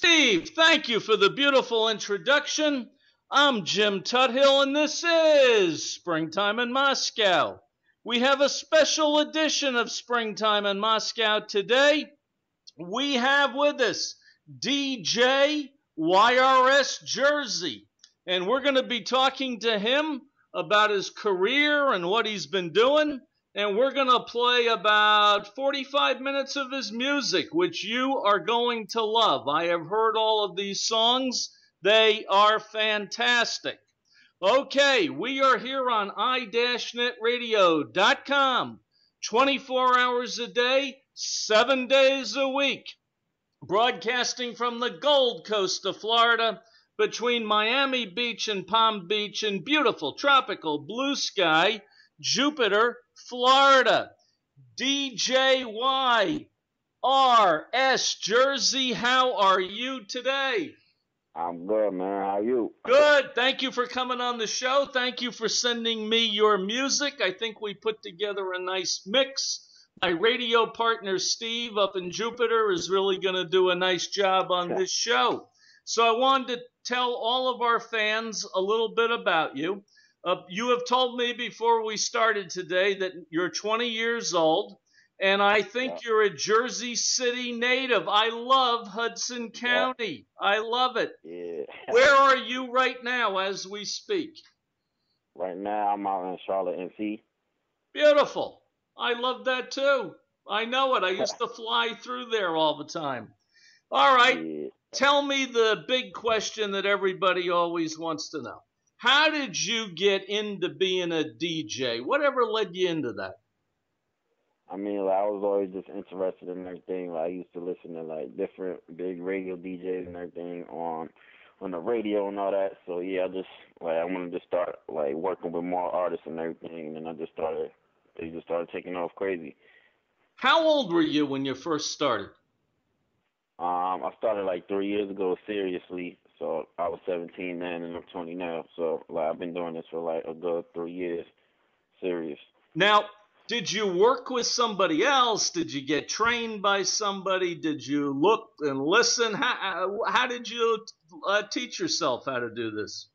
Steve, thank you for the beautiful introduction. I'm Jim Tuthill, and this is Springtime in Moscow. We have a special edition of Springtime in Moscow today. We have with us DJ YRS Jerzy, and we're going to be talking to him about his career and what he's been doing and we're going to play about 45 minutes of his music, which you are going to love. I have heard all of these songs, they are fantastic. Okay, we are here on i-netradio.com 24 hours a day, 7 days a week, broadcasting from the Gold Coast of Florida between Miami Beach and Palm Beach in beautiful tropical blue sky, Jupiter, Florida. DJYRS Jerzy, how are you today? I'm good, man. How are you? Good. Thank you for coming on the show. Thank you for sending me your music. I think we put together a nice mix. My radio partner Steve up in Jupiter is really going to do a nice job on this show. So I wanted to tell all of our fans a little bit about you. Uh, you have told me before we started today that you're 20 years old, and I think yeah. you're a Jersey City native. I love Hudson County. Yeah. I love it. Yeah. Where are you right now as we speak? Right now, I'm out in Charlotte, NC. Beautiful. I love that too. I know it. I used to fly through there all the time. All right. Tell me the big question that everybody always wants to know. How did you get into being a DJ? Whatever led you into that? I mean, like, I was always just interested in everything. Like, I used to listen to like different big radio DJs and everything on on the radio and all that. So yeah, I just like I wanted to start like working with more artists and everything, and then I just started. They just started taking off crazy. How old were you when you first started? Um, I started like three years ago seriously. So I was 17 then, and I'm 20 now. So like I've been doing this for like a good three years, serious. Now, did you work with somebody else? Did you get trained by somebody? Did you look and listen? How how did you uh, teach yourself how to do this?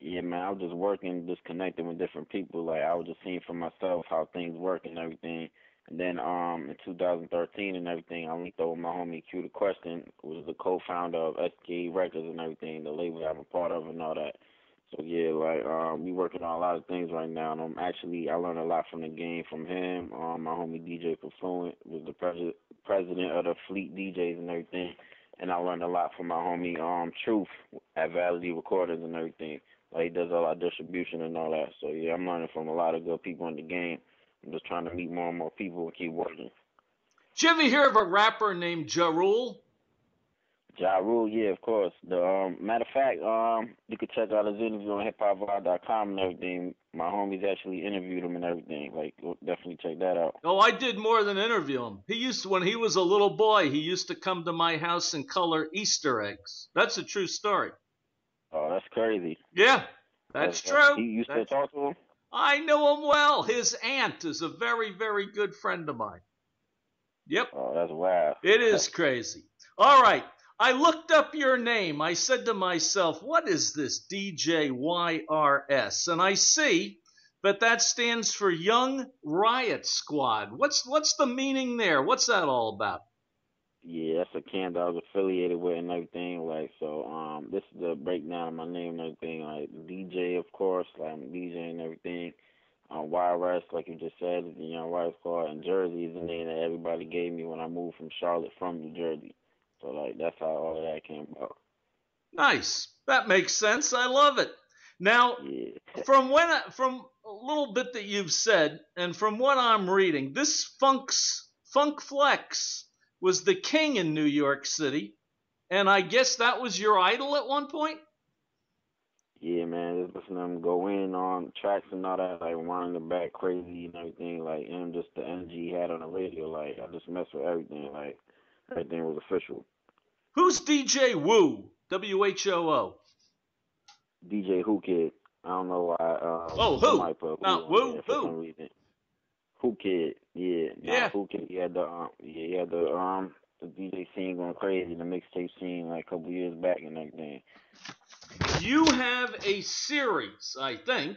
Yeah, man, I was just working, just connecting with different people. Like I was just seeing for myself how things work and everything. And then um in 2013 and everything, I linked up with my homie Q the Question, who was the co-founder of SK Records and everything, the label I'm a part of and all that. So yeah, like um we working on a lot of things right now, and I'm actually I learned a lot from the game from him. Um, my homie DJ Perfluent was the pres- president of the Fleet DJs and everything, and I learned a lot from my homie um Truth at Valley Recordings and everything. Like he does all our distribution and all that. So yeah, I'm learning from a lot of good people in the game. I'm just trying to meet more and more people and keep working. Did you ever hear of a rapper named Ja Rule? Ja Rule, yeah, of course. The um, matter of fact, um, you can check out his interview on hiphopvibe.com and everything. My homies actually interviewed him and everything. Like, definitely check that out. Oh, I did more than interview him. He used to, when he was a little boy, he used to come to my house and color Easter eggs. That's a true story. Oh, that's crazy. Yeah, that's, that's true. He used that's... to talk to him. I know him well. His aunt is a very, very good friend of mine. Yep. Oh, that's wild. It is crazy. All right. I looked up your name. I said to myself, what is this DJYRS? And I see that that stands for Young Riot Squad. What's what's the meaning there? What's that all about? Yeah, that's a camp that I was affiliated with and everything. Like, so um, this is the breakdown of my name and everything. Like DJ, of course, like I'm DJ and everything. Uh, YRS, like you just said, is the Young Riot Squad, and Jerzy is the name that everybody gave me when I moved from Charlotte from New Jersey. So like that's how all of that came about. Nice. That makes sense. I love it. Now, yeah. from when I, from a little bit that you've said, and from what I'm reading, this Funk's Funk Flex was the king in New York City, and I guess that was your idol at one point. Yeah, man, just listening to him go in on tracks and all that, like winding back crazy and everything, like him just the energy he had on the radio, like I just messed with everything, like everything was official. Who's DJ Woo? W H O O. DJ Whoo Kid. I don't know why. Um, oh, who? Not Woo. Who? Who Kid? Yeah. Yeah. Who Kid? He had the um, yeah, he had the um, the DJ scene going crazy, the mixtape scene like a couple years back and everything. You have a series, I think,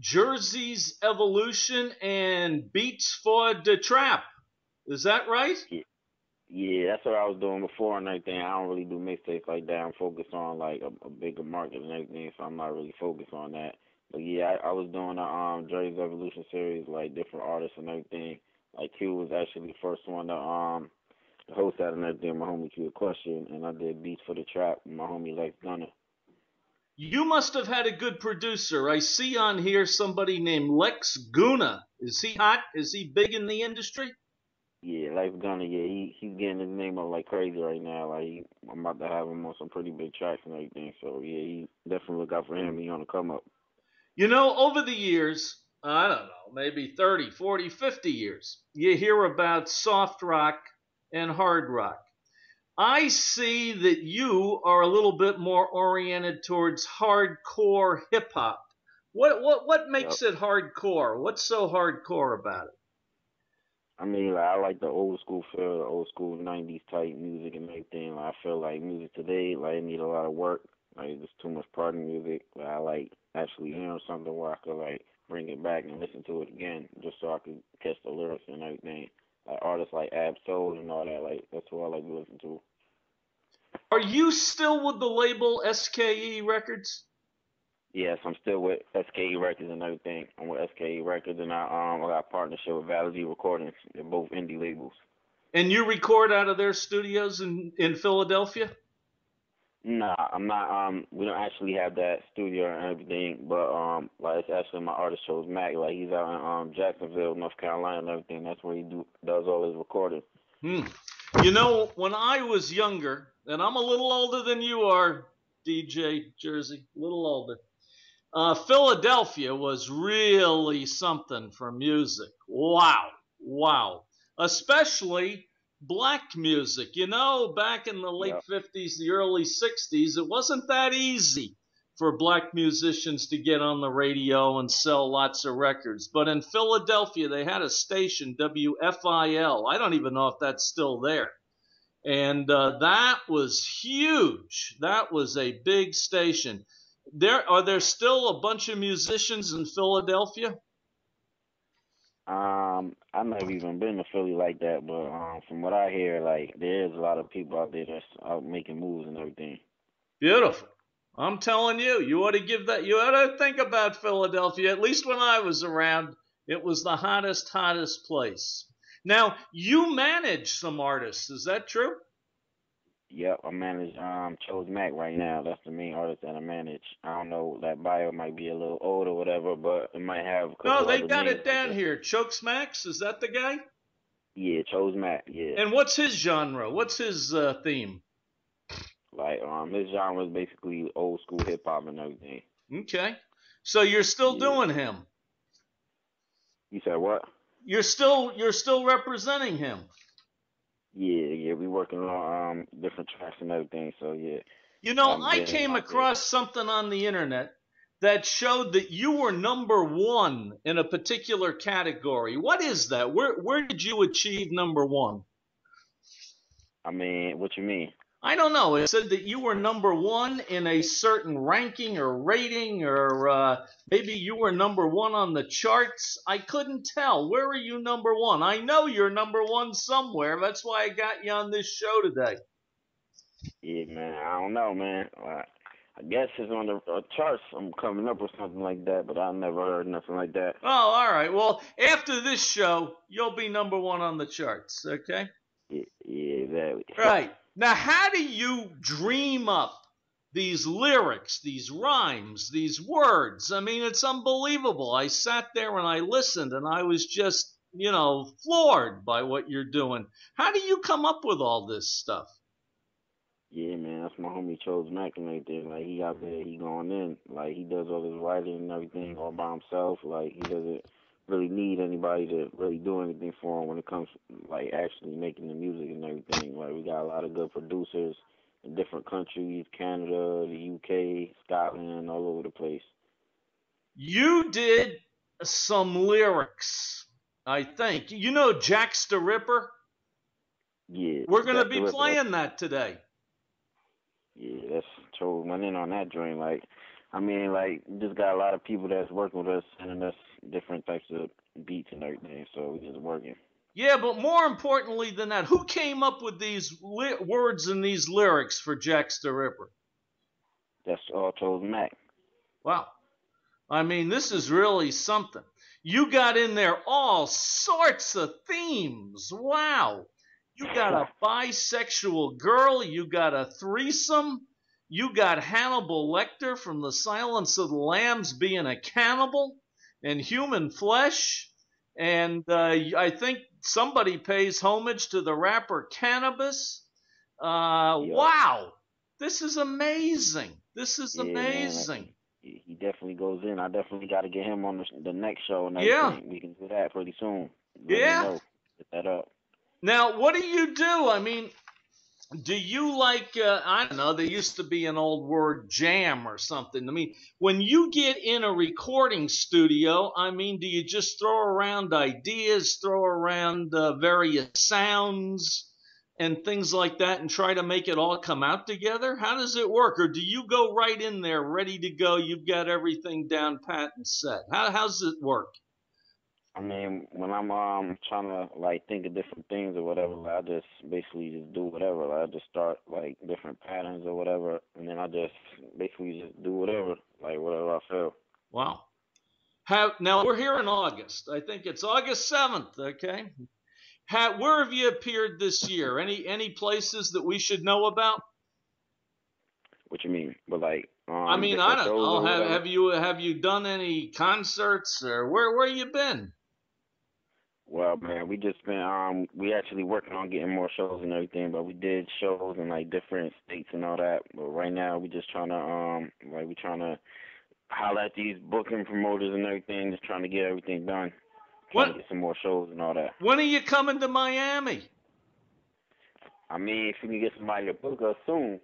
Jerzy's Evolution and Beats for the Trap. Is that right? Yeah. Yeah, that's what I was doing before and everything. I don't really do mixtapes like that. I'm focused on like a, a bigger market and everything, so I'm not really focused on that. But yeah, I, I was doing a um Jerzy's Evolution series, like different artists and everything. Like Q was actually the first one to um host that and everything. My homie Q a question, and I did beats for the trap. with My homie Lex Gunner. You must have had a good producer. I see on here somebody named Lex Guna. Is he hot? Is he big in the industry? Yeah, Lex Gunner. Yeah, he he's getting his name up like crazy right now. Like he, I'm about to have him on some pretty big tracks and everything. So yeah, he definitely look out for him. He on the come up. You know, over the years, I don't know, maybe 30, 40, 50 years, you hear about soft rock and hard rock. I see that you are a little bit more oriented towards hardcore hip hop. What what what makes Yep. it hardcore? What's so hardcore about it? I mean, like I like the old school feel, the old school '90s type music and everything. Like I feel like music today, like it need a lot of work. Like there's too much party music. Like I like actually hearing something where I could like bring it back and listen to it again, just so I could catch the lyrics and everything. Like artists like Ab Soul and all that. Like that's what I like to listen to. Are you still with the label SKE Records? Yes, I'm still with SKE Records and everything. I'm with SKE Records and I um I got a partnership with Valley Recordings. They're both indie labels. And you record out of their studios in, in Philadelphia? Nah, I'm not. Um, we don't actually have that studio and everything, but um, like it's actually my artist chose Mac. Like he's out in um Jacksonville, North Carolina, and everything. That's where he do does all his recording. Hmm. You know, when I was younger, and I'm a little older than you are, DJ Jerzy, a little older. Uh, Philadelphia was really something for music. Wow, wow. Especially black music. You know, back in the late Yeah. 50s, the early 60s, it wasn't that easy for black musicians to get on the radio and sell lots of records. But in Philadelphia, they had a station, WFIL. I don't even know if that's still there. And uh, that was huge. That was a big station. There are there still a bunch of musicians in Philadelphia? Um, I've never even been to Philly like that, but um, from what I hear, like there is a lot of people out there that's out making moves and everything. Beautiful. I'm telling you, you ought to give that. You ought to think about Philadelphia. At least when I was around, it was the hottest, hottest place. Now you manage some artists. Is that true? Yep, I manage um Chose Mac right now. That's the main artist that I manage. I don't know that bio might be a little old or whatever, but it might have. a No, they got it down like here. Chokes Max. Is that the guy? Yeah, Chose Mac. Yeah. And what's his genre? What's his uh, theme? Like um, his genre is basically old school hip hop and everything. Okay. So you're still Yeah. doing him. You said what? You're still you're still representing him. Yeah, yeah, we working on um different tracks and everything. So yeah, You know, I came across something on the internet that showed that you were number one in a particular category. What is that? Where where did you achieve number one? I mean, what you mean? I don't know. It said that you were number one in a certain ranking or rating, or uh, maybe you were number one on the charts. I couldn't tell. Where are you number one? I know you're number one somewhere. That's why I got you on this show today. Yeah, man, I don't know, man. I guess it's on the uh, charts. I'm coming up with something like that, but I never heard nothing like that. Oh, all right. Well, after this show, you'll be number one on the charts. Okay. Yeah, yeah exactly. Right. Now, how do you dream up these lyrics, these rhymes, these words? I mean, it's unbelievable. I sat there and I listened and I was just, you know, floored by what you're doing. How do you come up with all this stuff? Yeah, man, that's my homie Chose Mac and everything. Like he out there, he going in. Like he does all his writing and everything all by himself. Like he doesn't really need anybody to really do anything for him when it comes like actually making the music and everything. Like we got a lot of good producers in different countries, Canada, the UK, Scotland, all over the place. You did some lyrics, I think. You know Jack's the Ripper? Yeah. We're gonna be playing that today. Yeah, that's told went in on that joint. Like, I mean, like, just got a lot of people that's working with us, sending us different types of beats and everything. So we just working. Yeah, but more importantly than that, who came up with these li- words and these lyrics for Jax the Ripper? That's all told Mac. Wow. I mean, this is really something. You got in there all sorts of themes. Wow. You got a bisexual girl, you got a threesome, you got Hannibal Lecter from The Silence of the Lambs being a cannibal and human flesh. And uh, I think somebody pays homage to the rapper Canibus. Uh, Yeah. Wow. This is amazing. This is Yeah, man, amazing. he he definitely goes in. I definitely got to get him on the, the next show and Yeah. We can do that pretty soon. Let Yeah. Get that up. Now, what do you do? I mean, do you like, uh, I don't know, there used to be an old word jam or something. I mean, when you get in a recording studio, I mean, do you just throw around ideas, throw around uh, various sounds and things like that and try to make it all come out together? How does it work? Or do you go right in there ready to go? You've got everything down pat and set. How, how's it work? I mean, when I'm um trying to like think of different things or whatever, like, I just basically just do whatever. Like, I just start like different patterns or whatever, and then I just basically just do whatever, like whatever I feel. Wow. Have, now we're here in August. I think it's August seventh. Okay. Ha where have you appeared this year? Any any places that we should know about? What you mean? But like, um, I mean, I don't know. Have, have you have you done any concerts or where where you been? Well, man, we just been um we actually working on getting more shows and everything, but we did shows in like different states and all that. But right now we just trying to um like we trying to holler at these booking promoters and everything, just trying to get everything done. What- to get some more shows and all that. When are you coming to Miami? I mean, if we can get somebody to book us soon.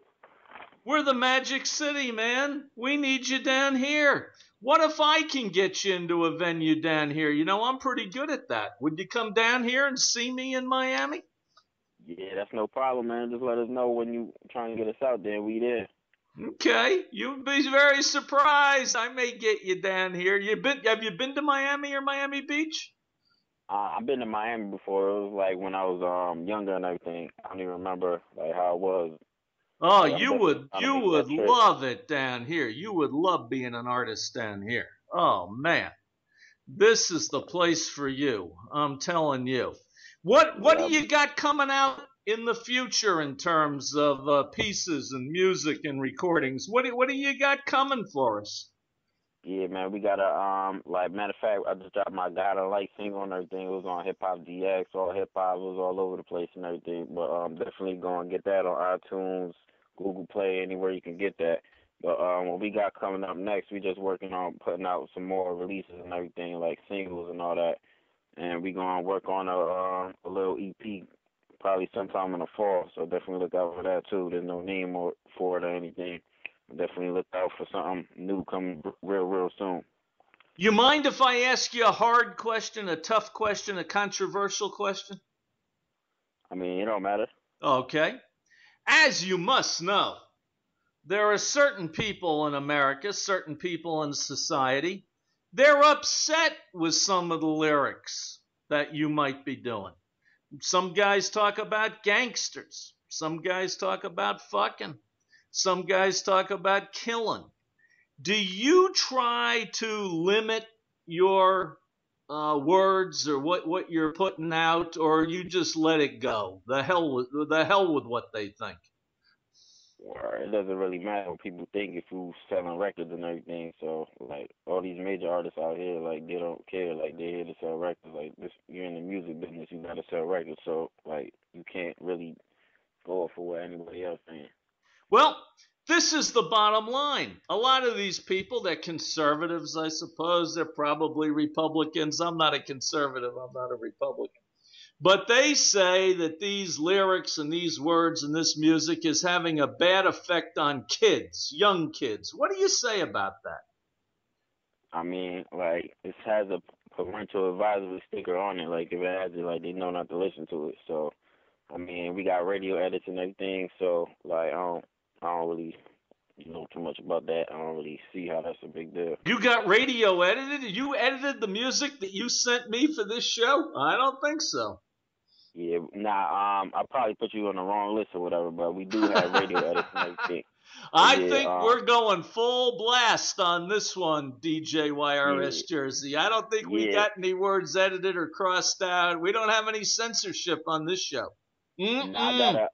We're the Magic City, man. We need you down here. What if I can get you into a venue down here? You know, I'm pretty good at that. Would you come down here and see me in Miami? Yeah, that's no problem, man. Just let us know when you trying to get us out there. We there. Okay, you'd be very surprised. I may get you down here. You been? Have you been to Miami or Miami Beach? Uh, I've been to Miami before. It was like when I was um younger and everything. I don't even remember like how it was. Oh, Yeah, you would. You would love it down here. You would love being an artist down here. Oh man, this is the place for you. I'm telling you. What What Yeah. do you got coming out in the future in terms of uh, pieces and music and recordings? What do, What do you got coming for us? Yeah, man, we got a um like matter of fact, I just dropped my God I Like single and everything. It was on Hip Hop DX, all hip hop, was all over the place and everything. But um definitely go and get that on iTunes, Google Play, anywhere you can get that. But um what we got coming up next, we just working on putting out some more releases and everything, like singles and all that. And we gonna work on a um a little EP probably sometime in the fall. So definitely look out for that too. There's no name or for it or anything. Definitely look out for something new coming real, real soon. You mind if I ask you a hard question, a tough question, a controversial question? I mean, it don't matter. Okay. As you must know, there are certain people in America, certain people in society, they're upset with some of the lyrics that you might be doing. Some guys talk about gangsters. Some guys talk about fucking. Some guys talk about killing. Do you try to limit your uh, words or what, what you're putting out, or you just let it go? The hell with the hell with what they think. It doesn't really matter what people think if you selling records and everything. So like all these major artists out here, like they don't care. Like they're here to sell records. Like this, you're in the music business, you gotta sell records. So like you can't really go for what anybody else saying. Well, this is the bottom line. A lot of these people, they're conservatives, I suppose. They're probably Republicans. I'm not a conservative. I'm not a Republican. But they say that these lyrics and these words and this music is having a bad effect on kids, young kids. What do you say about that? I mean, like it has a parental advisory sticker on it. Like if it has it, like they know not to listen to it. So, I mean, we got radio edits and everything, so like don't, I don't really know too much about that. I don't really see how that's a big deal. You got radio edited? You edited the music that you sent me for this show? I don't think so. Yeah, nah, um, I probably put you on the wrong list or whatever, but we do have radio edits and everything. I yeah, think um, we're going full blast on this one, DJ YRS yeah, Jerzy. I don't think we yeah. got any words edited or crossed out. We don't have any censorship on this show. Mm-mm. I gotta,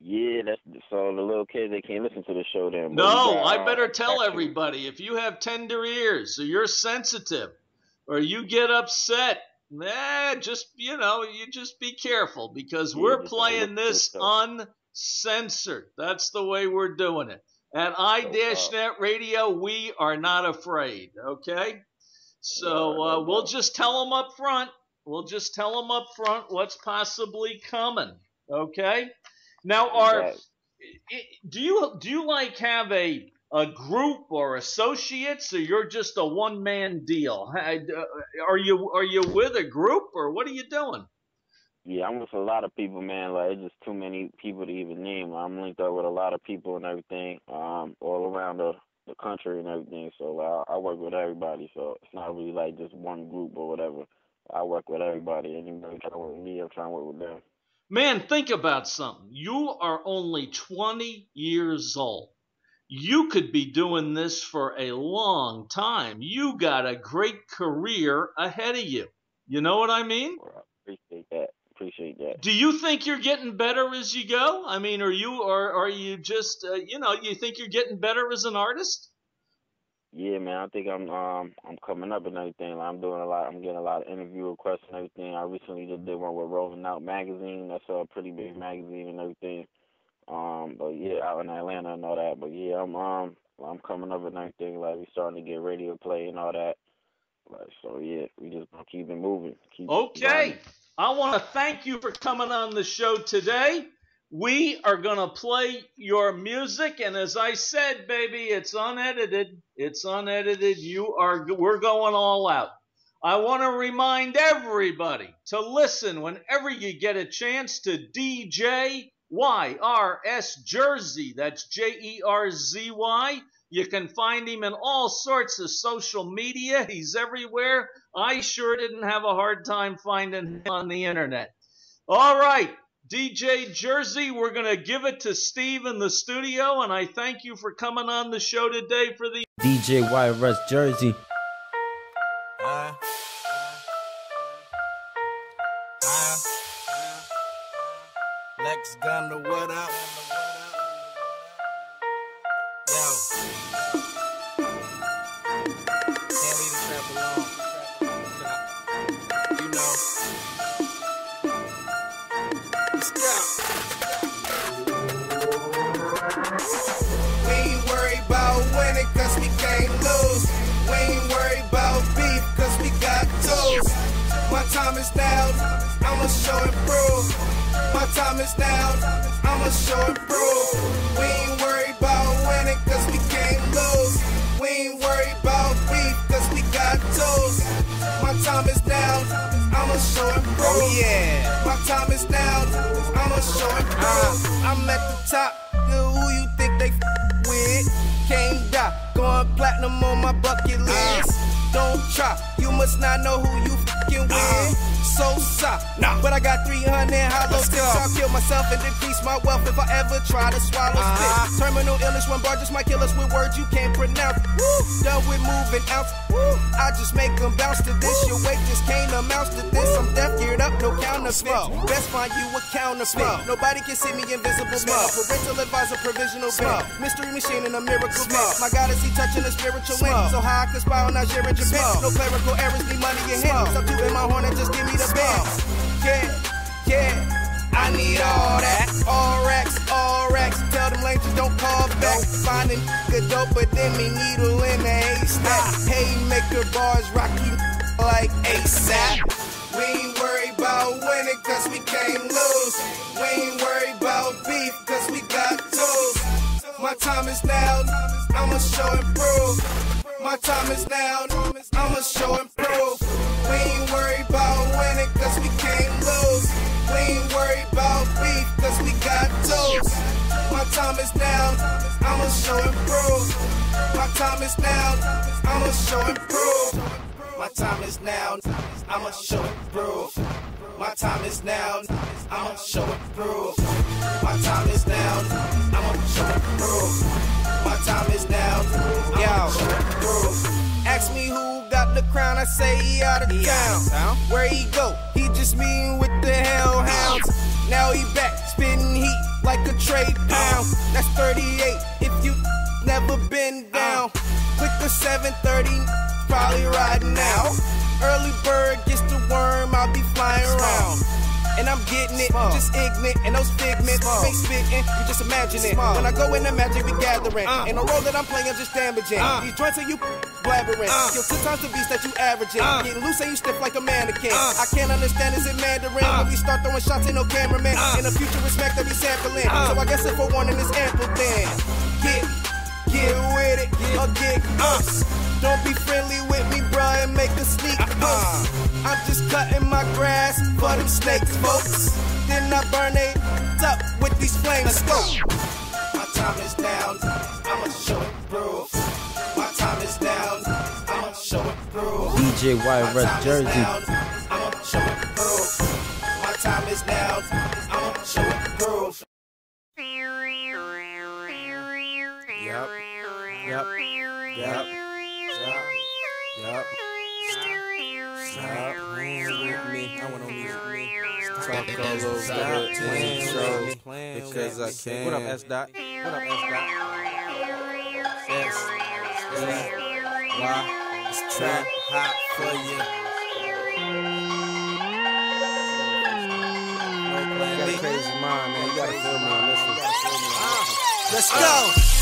yeah, that's so the little kids they can't listen to the show then. No, got, I better uh, tell everybody if you have tender ears or you're sensitive or you get upset, eh, just you know, you just be careful because yeah, we're playing this uncensored. That's the way we're doing it. At iDashNet Radio, we are not afraid. Okay, so uh, we'll just tell them up front. We'll just tell them up front what's possibly coming. Okay. Now, are do you do you like have a a group or associates, or you're just a one man deal? Uh, are you are you with a group, or what are you doing? Yeah, I'm with a lot of people, man. Like it's just too many people to even name. I'm linked up with a lot of people and everything, um, all around the the country and everything. So I, I work with everybody. So it's not really like just one group or whatever. I work with everybody. Anybody trying to work with me, I'm trying to work with them. Man, think about something. You are only 20 years old. You could be doing this for a long time. You got a great career ahead of you. You know what I mean? Well, I appreciate that. Appreciate that. Do you think you're getting better as you go? I mean, are you or are you just uh, you know, you think you're getting better as an artist? Yeah, man, I think I'm um I'm coming up and everything. Like, I'm doing a lot. I'm getting a lot of interview requests and everything. I recently just did one with Rolling Out magazine. That's a pretty big magazine and everything. Um, but yeah, out in Atlanta and all that. But yeah, I'm um I'm coming up and everything. Like we starting to get radio play and all that. Like so, yeah, we just gonna keep it moving. Keep okay, I want to thank you for coming on the show today. We are going to play your music, and as I said, baby, it's unedited. It's unedited. You are, we're going all out. I want to remind everybody to listen whenever you get a chance to DJ YRS Jerzy. That's J E R Z Y. You can find him in all sorts of social media. He's everywhere. I sure didn't have a hard time finding him on the internet. All right. DJ Jerzy, we're going to give it to Steve in the studio, and I thank you for coming on the show today for the DJ YRS Jerzy. Uh, uh, Lex Gunner, what up? Time is now, I'ma show and prove. My time is now, I'ma show and prove. We ain't worried about winning cause we can't lose. We ain't worried about beef cause we got tools. My time is now, I'ma show and prove. Oh yeah. My time is now, I'ma show and prove. Uh, I'm at the top, who you think they f- with? Can't die, going platinum on my bucket list. Uh, don't try, you must not know who you fucking with. Uh so soft. Nah. But I got 300 hollow tips. I'll kill myself and decrease my wealth if I ever try to swallow uh-huh. spit. Terminal illness, one bar just might kill us with words you can't pronounce. Woo. Done with moving out. I just make them bounce to this. Your weight just can't amount to this. I'm deaf, geared up, no counterfeit. Best find you a counterfeit. Nobody can see me invisible. Smoke. Parental advisor, provisional Smoke. Mystery machine and a miracle Smoke. My God is he touching the spiritual link. So high I can spy on Nigeria and Japan. No clerical errors, need money and hit. Stop tooting my horn and just give me the band. Yeah, yeah. I need all that. All racks, all racks. Tell them lanes don't call back. Finding good dope, but then me needle in the haystack. Hey, make the bars rock you like ASAP. We ain't worried about winning cause we can't lose. We ain't worried about beef cause we got tools. My time is now, I'ma show and prove. My time is now, I'ma show and prove. We ain't worried about winning cause we can't lose. We ain't worried about beef, cause we got toes. My time is now, I'ma show and prove. My time is now, I'ma show and prove. My time is now, I'ma show and prove. My time is now, I'ma show and prove. My time is now, I'ma show and prove. My time is now, I'ma show and prove. Ask me who got the crown, I say he out of town. Where he go? He just meeting with the hellhounds. Now he back, spitting heat like a trade pound. That's 38 if you never been down. Click the 730, probably riding now. Early bird gets the worm, I'll be flying around. And I'm getting it, you just ignorant, and those figments, fake spitting, you just imagine it. When I go in the magic, we gathering. And the role that I'm playing, I'm just damaging. These joints are you blabbering. Kill two times the beast that you averaging. Getting loose and you stiff like a mannequin. I can't understand, is it Mandarin? When we start throwing shots, ain't no cameraman. In the future, it's Mac that we sampling. So I guess if for warning, it's ample then. Get, get with it, get, or get us. Don't be friendly with me, bruh, and make a sneak uh-huh. post. I'm just cutting my grass for them snakes, folks. Then I burn it up with these flames. Scope. My time is down, I'ma show it proof. My time is down, I'ma show it proof. DJ White Red Jerzy. I'ma show it proof. My time is down, I'ma show it proof. Yep. Yep. Yep. Yep. Talk all over because I can. What up, S Dot? What up, S Dot? S E Y. It's trap hot for you. You got a crazy mind, man. You gotta feel me on this one. Let's go.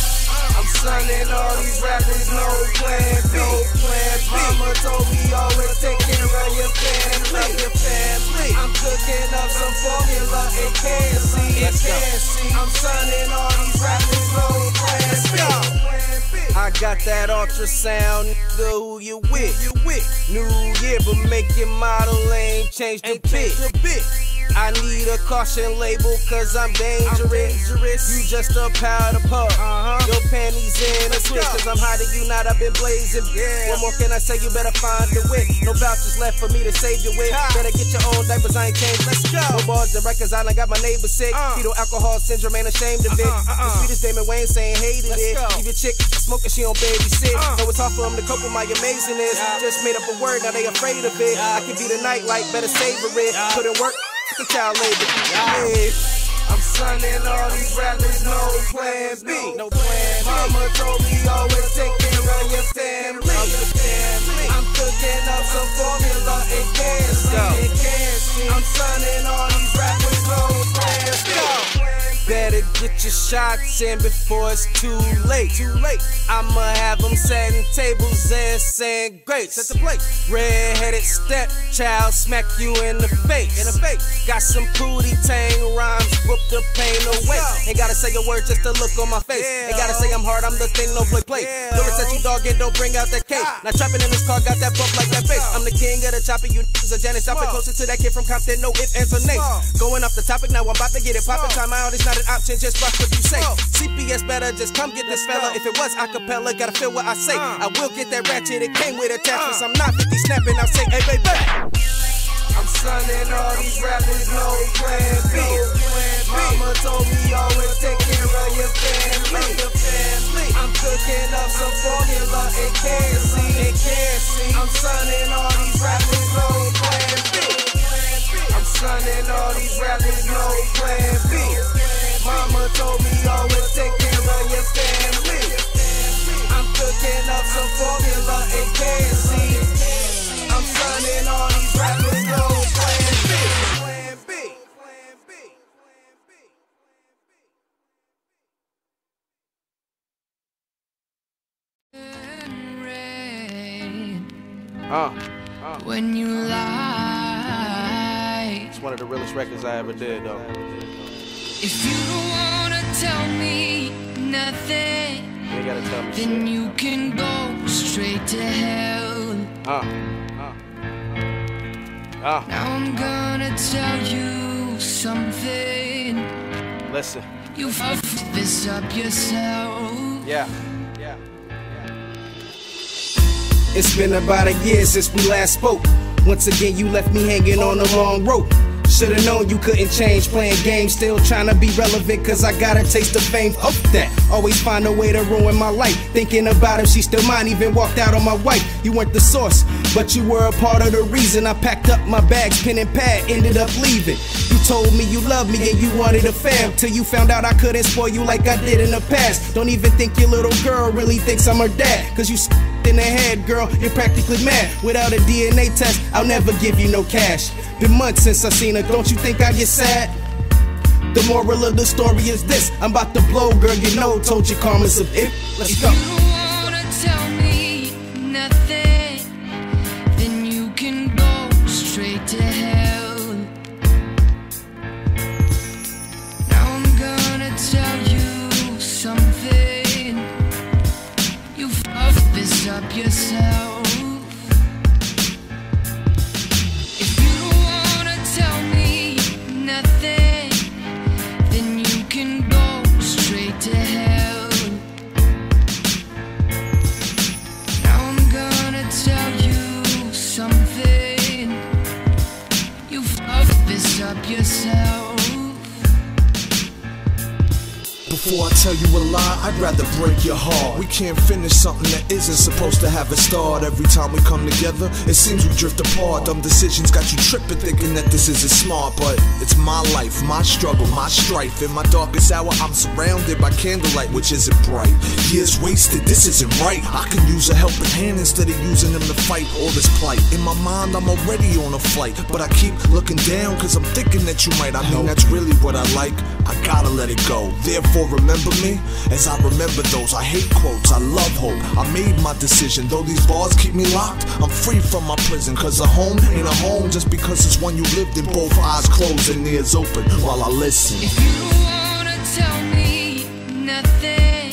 I'm sunning all these rappers, no plan B. No plan B. Mama told me always take care of your family. Your family. I'm cooking up some formula and can't see. And can't see. I'm sunning all these rappers, no plan B. I got that ultrasound, nigga, who you with? You with? New year, but make your model ain't change the bit. I need a caution label cause I'm dangerous. You just a powder puff. Uh-huh. Your panties in a twist cause I'm hiding you not. I've been blazing. What more can I say? You better find the wit. No vouchers left for me to save you with. Better get your own diapers. I ain't changed. Let's go. No bars and records. I done got my neighbor sick. Uh. Fetal alcohol syndrome. Ain't ashamed of it. Uh-huh, uh-uh. The sweetest Damon Wayne saying hated it. Leave your chick smoking. She on babysit. Uh. Know it's hard for them to cope with my amazingness. Just made up a word. Now they afraid of it. I can be the nightlight. Better savor it. Put in work. The child labor. Yeah. I'm sunning all these rappers, no plan B. No plan B. Mama told me always take care of your family. I'm cooking up some formula and can't. I'm sunning all these rappers, no plan B. Better get your shots in before it's too late. Too late. I'ma have them setting tables and saying grace. Set the plate. Red-headed stepchild smack you in the face. In the face. Got some pootie tang rhymes, whoop the pain away. Ain't gotta say a word just to look on my face. Ain't gotta say I'm hard, I'm the thing, no play play. Lyrics that you dog and don't bring out that cake. Now trapping in this car, got that bump like that face. I'm the king of the chopper, you niggas are Janet Joplin. Closer to that kid from Compton, no ifs, ands, or names. Going off the topic, now I'm about to get it poppin'. Time out, it's not an option, just what you say. CPS better, just come get this fella. If it was acapella, gotta feel what I say. Uh. I will get that ratchet, it came with attachments. Uh. I'm not 50 snapping, I'll say, hey, baby. I'm sunning all these rappers, no plan B. Mama told me always take care of your family. I'm cooking up some formula. And can't see. I'm sunning all these rappers, no plan B. I'm sunning all these rappers, no plan B. records I ever did, though. if you don't wanna tell me nothing, You gotta tell me then shit. you can go straight to hell. Uh, uh, uh. Now I'm gonna tell you something. Listen. You fucked this up yourself. Yeah. Yeah. Yeah. It's been about a year since we last spoke. Once again, you left me hanging on a long rope. Should've known you couldn't change, playing games, still trying to be relevant, cause I got a taste of fame. Fuck that. Always find a way to ruin my life. Thinking about if she still mine, even walked out on my wife. You weren't the source, but you were a part of the reason I packed up my bags, pen and pad, ended up leaving. You told me you loved me and you wanted a fam, till you found out I couldn't spoil you like I did in the past. Don't even think your little girl really thinks I'm her dad, cause you in the head, girl, you're practically mad. Without a DNA test, I'll never give you no cash. Been months since I seen her, don't you think I get sad? The moral of the story is this I'm about to blow, girl, you know, told you karma's a bitch. Let's go. you wanna tell me nothing, tell you a lie, I'd rather break your heart. We can't finish something that isn't supposed to have a start. Every time we come together, it seems we drift apart. Dumb decisions got you tripping, thinking that this isn't smart. But it's my life, my struggle, my strife. In my darkest hour, I'm surrounded by candlelight, which isn't bright. Years wasted, this isn't right. I can use a helping hand instead of using them to fight all this plight. In my mind, I'm already on a flight. But I keep looking down, cause I'm thinking that you might. I mean, that's really what I like. I gotta let it go. Therefore, remember me as I remember those. I hate quotes, I love hope. I made my decision. Though these bars keep me locked, I'm free from my prison. Cause a home ain't a home just because it's one you lived in. Both eyes closed and ears open while I listen. If you wanna tell me nothing,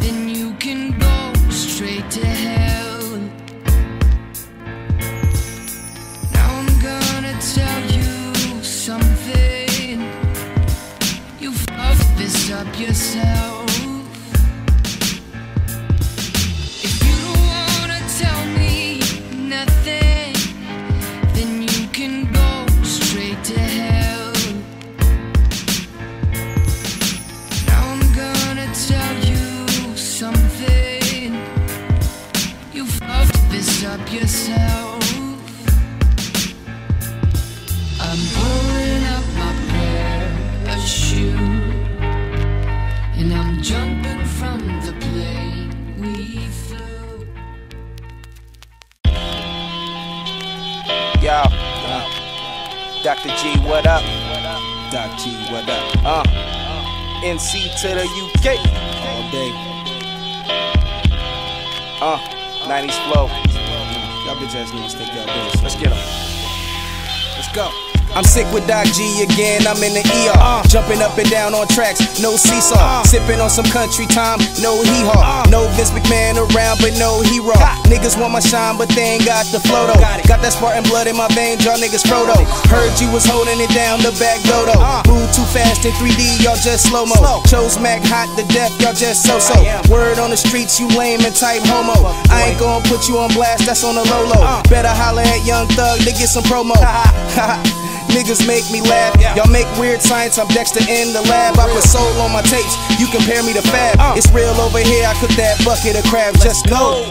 then you can go straight to hell. Now I'm gonna tell yourself. Dr. G, what up? Doc G, what up? Uh. NC to the UK. All day. Uh. 90s flow. Y'all bitch ass niggas take y'all business. Let's get get 'em. Let's go. I'm sick with Doc G again, I'm in the ER. Jumping up and down on tracks, no seesaw. Sipping on some country time, no hee haw. No Vince McMahon around, but no hero. Niggas want my shine, but they ain't got the flow though. Got that Spartan blood in my veins, y'all niggas Frodo. Heard you was holding it down the back dodo. Move too fast in 3D, y'all just slow mo. Chose Mac hot to death, y'all just so so. Word on the streets, you lame and type homo. I ain't gonna put you on blast, that's on the low low. Better holler at Young Thug to get some promo. Niggas make me laugh. Y'all make weird science. I'm Dexter in the lab. I put soul on my tapes. You compare me to Fab. Uh. It's real over here. I cook that bucket of crab. Just go.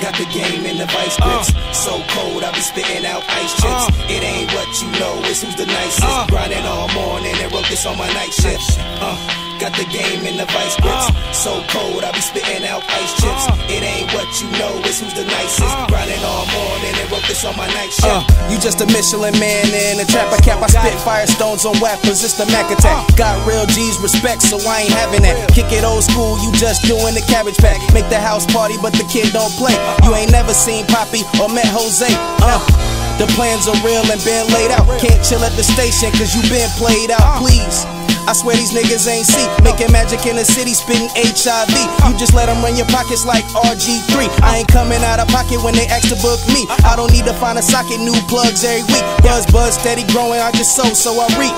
Got the game in the vice grips. Uh. So cold, I be spitting out ice chips. Uh. It ain't what you know, it's who's the nicest. Grinding all morning and wrote this on my night shift. Uh, got the game in the vice grips. Uh. So cold, I be spitting out ice chips. Uh. It ain't what you know, it's who's the nicest. Uh. Grinding all morning and wrote this on my night shift. you just a Michelin man in a trapper cap. I spit firestones on weapons, it's the Mac attack. Got real G's respect, so I ain't having that. Kick it old school, you just doing the cabbage pack. Make the house party, but the kid don't play. You ain't never seen Poppy or met Jose. Uh. The plans are real and been laid out. Can't chill at the station cause you been played out, please. I swear these niggas ain't see. Making magic in the city, spitting HIV. You just let them run your pockets like RG3. I ain't coming out of pocket when they ask to book me. I don't need to find a socket, new plugs every week. Buzz, buzz, steady growing, I just sow, so I reap.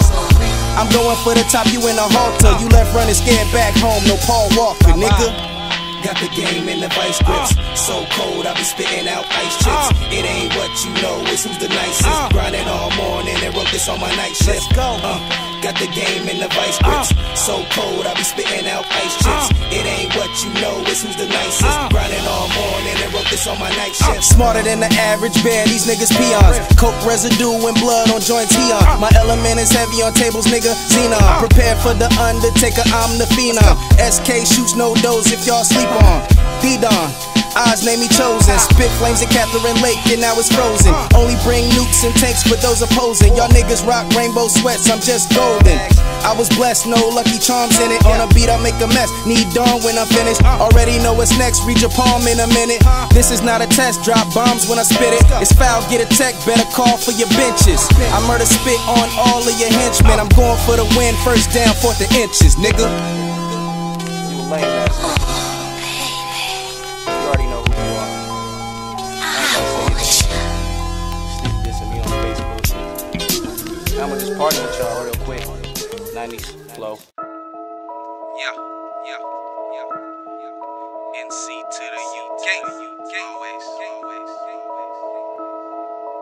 I'm going for the top, you in a halter. You left running scared back home, no Paul Walker, nigga. Got the game in the vice grips. Uh. So cold, I be spitting out ice chips. Uh. It ain't what you know, it's who's the nicest. Uh. Grinding all morning and wrote this on my night shift. Let's go. Uh, got the game in the vice grips. Uh. So cold, I be spitting out ice chips. Uh. It ain't what you know, it's who's the nicest. Uh. Grinding all morning and wrote this on my night shift. Smarter than the average bear, these niggas peons. Coke residue and blood on joints he on. My element is heavy on tables, nigga. Xenon. Prepare for the undertaker, I'm the phenom. SK shoots no dose if y'all sleep on. D-Don. Eyes name me chosen. Spit flames at Catherine Lake, and now it's frozen. Only bring nukes and tanks for those opposing. Y'all niggas rock rainbow sweats, I'm just golden. I was blessed, no lucky charms in it. On a beat, I make a mess. Need dawn when I'm finished. Already know what's next, read your palm in a minute. This is not a test, drop bombs when I spit it. It's foul, get a tech, better call for your benches. I murder spit on all of your henchmen. I'm going for the win, first down, fourth and inches, nigga. You lame just party with y'all real quick. 90s flow. Yeah, yeah, yeah, yeah. NC to the UK. Always, always.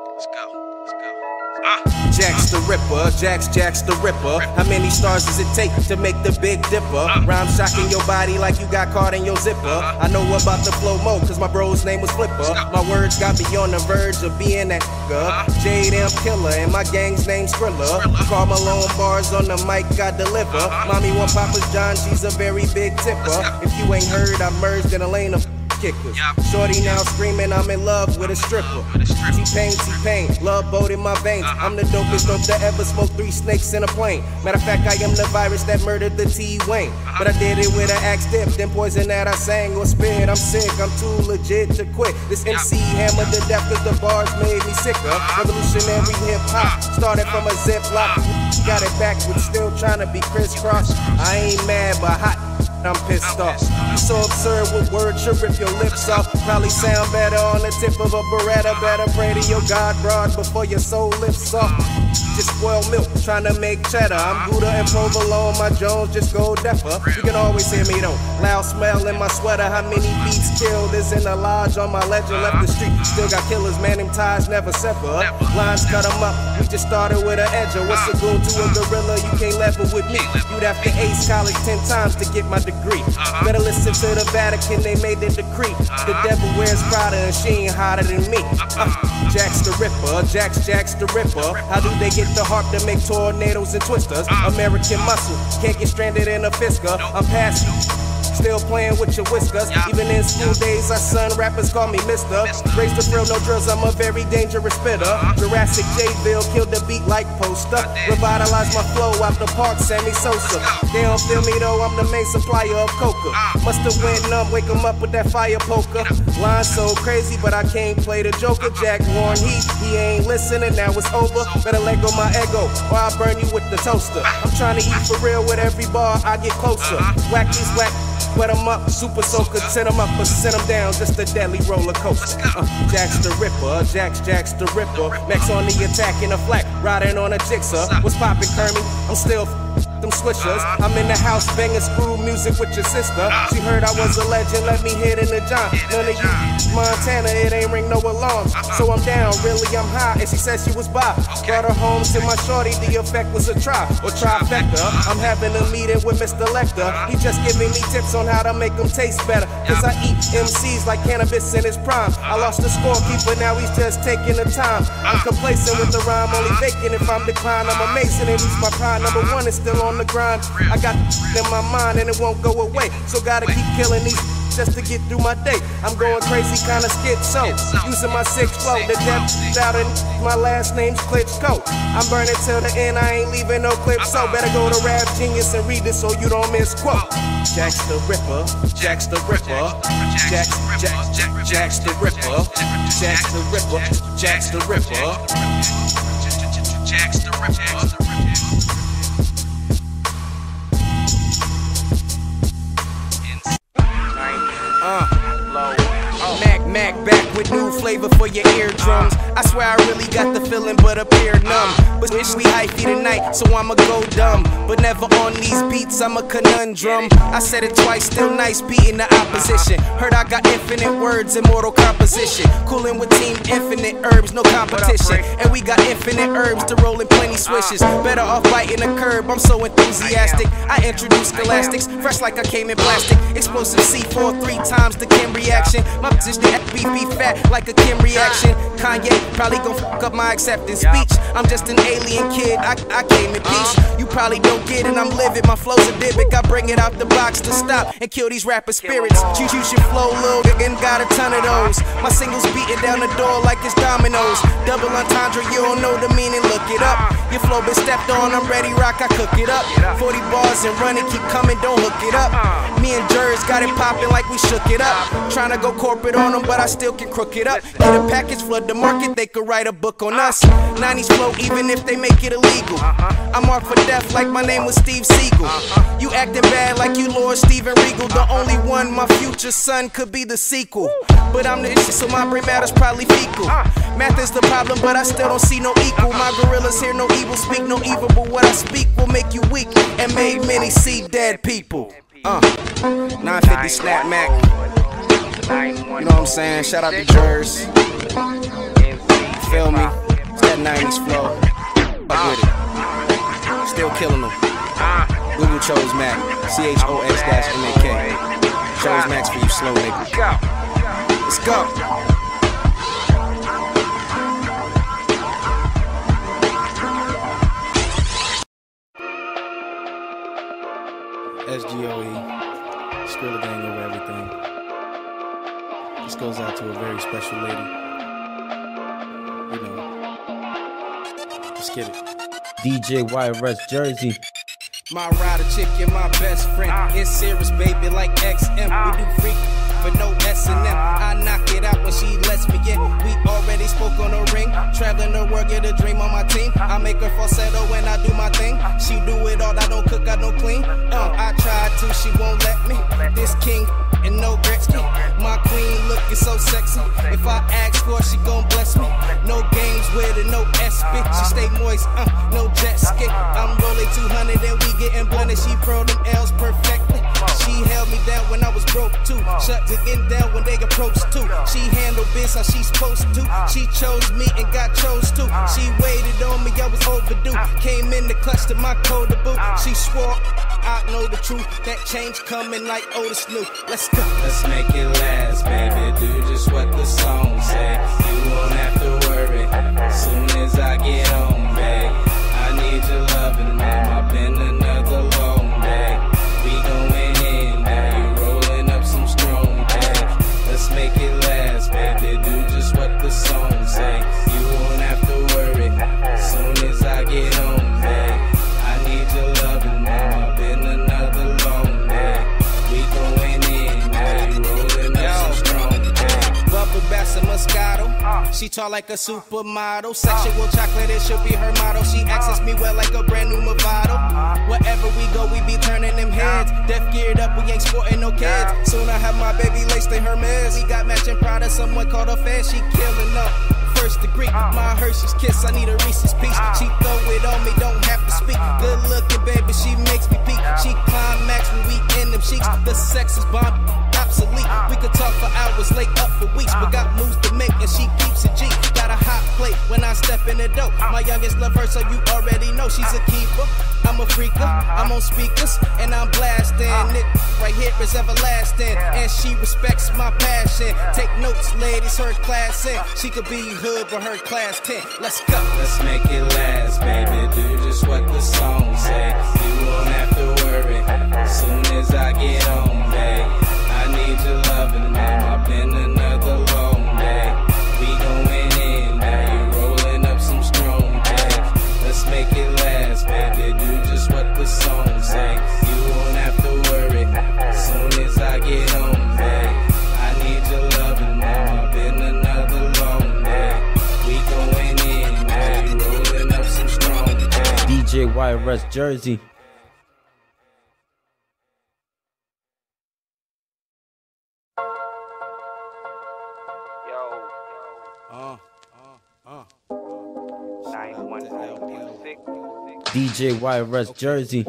Let's go, Jax the Ripper, Jack's Jack's the Ripper. How many stars does it take to make the Big Dipper? Rhyme shocking your body like you got caught in your zipper. I know about the flow mo, cause my bro's name was Flipper. My words got me on the verge of being that nigga. JDM Killer, and my gang's name Skrilla. Call Malone bars on the mic, I deliver. Mommy want Papa's John, she's a very big tipper. If you ain't heard, I merged in a lane of kickers. Shorty now screaming, I'm in love with a stripper. T-Pain, T-Pain, love boat in my veins. Uh-huh. I'm the dopest uh-huh. dope that ever smoked three snakes in a plane. Matter of fact, I am the virus that murdered the T-Wayne. Uh-huh. But I did it with an axe dip, then poison that I sang or spit. I'm sick, I'm too legit to quit. This MC hammered to death cause the bars made me sicker. Revolutionary hip hop started from a ziplock. Got it backwards, still trying to be crisscross. I ain't mad, but hot. I'm pissed off. So absurd with words, you rip your lips off. Probably sound better on the tip of a beretta. Better pray to your God broad before your soul lifts off. Just spoil milk, trying to make cheddar. I'm Buddha and provolone, my Jones just go deafer. You can always hear me though. Loud smell in my sweater. How many beats killed is in the lodge on my ledger? Left the street, still got killers, man. Them ties never separate. Lines cut 'em up. We just started with an edger. What's a goon to a gorilla? You can't level with me. You'd have to ace college ten times to get my degree. Uh-huh. Better listen to the Vatican, they made the decree. The uh-huh. devil wears Prada and she ain't hotter than me. Uh-huh. Uh, Jack's the Ripper, Jack's Jack's the Ripper. How do they get the harp to make tornadoes and twisters? Uh. American muscle, can't get stranded in a fisker. I'm past Still playing with your whiskers. Even in school days, our son rappers call me Mister. Raised the thrill, no drills, I'm a very dangerous spitter. Jurassic J-Ville killed the beat like poster. Revitalize my flow out the park, Sammy Sosa. They don't feel me though, I'm the main supplier of coca. Musta went numb, wake 'em up with that fire poker. Line so crazy, but I can't play the Joker. Jack Warren Heat, he ain't listening, now it's over. Better let go my ego, or I'll burn you with the toaster. I'm trying to eat for real with every bar I get closer. Whack these whack Wet 'em up, super soaker, send 'em up or send 'em down, just a deadly roller coaster. Uh, Jack's the Ripper, Jack's Jack's the Ripper. Max on the attack in a flat, riding on a jigsaw. What's poppin', Kermit? I'm still them switchers. I'm in the house banging screw music with your sister. She heard I was a legend, let me hit in the John. None of you, Montana, it ain't ring no alarm. So I'm down, really I'm high, and she said she was by. Brought her home to my shorty, the effect was a try or trifecta. I'm having a meeting with Mr. Lecter. He just giving me tips on how to make them taste better. Cause I eat MCs like Canibus in his prime. I lost the scorekeeper, now he's just taking the time. I'm complacent with the rhyme, only vacant if I'm declined. I'm amazing, at least my pride number one is still on the grind. I got in my mind and it won't go away. So gotta keep killing these just to get through my day. I'm going crazy, kinda schizo. Using my six flow, the depth out in my last name's Klitschko. I'm burning till the end, I ain't leaving no clip. So better go to Rap Genius and read this so you don't misquote. Jack's the Ripper, Jack's the Ripper, Jack's, Jack's, Jack's, Jack's the Ripper, Jack's the Ripper, Jack's the Ripper. Jack's the Ripper. Flavor for your eardrums. I swear I really got the feeling, but appear numb. But wish we hyphy tonight, so I'ma go dumb. But never on these beats, I'm a conundrum. I said it twice, still nice, beating the opposition. Heard I got infinite words, immortal composition. Coolin' with team infinite herbs, no competition. And we got infinite herbs to roll in plenty swishes. Better off biting a curb, I'm so enthusiastic. I introduce scholastics, fresh like I came in plastic. Explosive C4 three times the Kim reaction. My position at BB fat like a Kim reaction. Kanye probably gon' fuck up my acceptance speech. I'm just an alien kid, I, I came in peace. Uh-huh. You probably don't get it, I'm livid. My flow's a bibic. I bring it out the box to stop and kill these rapper spirits. Choose you should flow, lil, and got a ton of those. My singles beating down the door like it's dominoes. Double entendre, you don't know the meaning, look it up. Uh-huh. Your flow been stepped on, I'm ready, rock, I cook it up. 40 bars and run it, keep coming, don't hook it up. Me and Jers got it popping like we shook it up. Trying to go corporate on them, but I still can crook it up. Get a package, flood the market, they could write a book on us. 90s flow, even if they make it illegal. I'm marked for death like my name was Steve Seagal. You acting bad like you Lord Steven Regal. The only one, my future son, could be the sequel. But I'm the issue, so my brain matter's probably fecal. Math is the problem, but I still don't see no equal. My gorillas hear no evil, speak no evil, but what I speak will make you weak and make many see dead people. Uh, 950 Snap Mac. You know what I'm saying? Shout out to Jers. Feel me? It's that 90s flow. Fuck with it. Still killing them. Google chose Mac. C H O dash M A K. Chose Max for you slow niggas. Let's go. SGOE, Skrilla Gang over everything. This goes out to a very special lady. You know, let's get it. DJ YRS Jerzy. My rider chick and my best friend. It's serious, baby, like XM. We do freak for no S&M. I knock it out when she lets me in. We already spoke on the ring. Traveling the world, get a dream on my team. I make her falsetto when I do my thing. She do it all, I don't cook, I don't clean. Uh, I tried to, she won't let me. This king and no Gretzky. My queen looking so sexy. If I ask for, she gon' bless me. No games with her, no SP. She stay moist, uh, no jet ski. I'm rolling 200 and we getting blended. She pro them L's perfectly. She held me down when I was broke too. Oh. Shut the end down when they approached too. She handled biz how she supposed to. Uh. She chose me and got chose to. Uh. She waited on me, I was overdue. Uh. Came in the clutch to my code to boot. She swore I know the truth. That change coming like Otis knew. Let's go. Let's make it last, baby. Do just what the song say. You won't have to worry. Soon as I get home, babe. I need your loving, mom. I've been And Moscato. She tall like a supermodel. Sexual chocolate, it should be her motto. She access me well like a brand new Movado. Wherever we go, we be turning them heads. Deaf geared up, we ain't sporting no kids. Soon I have my baby laced in Hermes. We got matching products, someone called her fan. She killing up. First degree, my Hershey's kiss. I need a Reese's piece. She throw it on me, don't have to speak. Good looking, baby, she makes me peak. She climax when we them cheeks. The sex is bomb obsolete. We could talk for hours, late up for weeks, but got moves to make and she keeps it G. Got a hot plate when I step in the door. My youngest love her, so you already know she's a keeper. I'm a freaker, uh-huh. I'm on speakers, and I'm blasting. Uh. It right here is everlasting, and she respects my passion. Take notes, ladies, her class in. She could be hood, but her class 10. Let's go. Let's make it last, baby. Do just what the song say. You won't have to worry. Soon as I get. I need your. I've been another long day. We going in, rolling up some strong. Let's make it last, baby. Do just what the song say. You won't have to worry. Soon as I get. I need your. I've been another long day. We going in, rolling up some strong. DJ YRS Jerzy. DJ YRS Jerzy.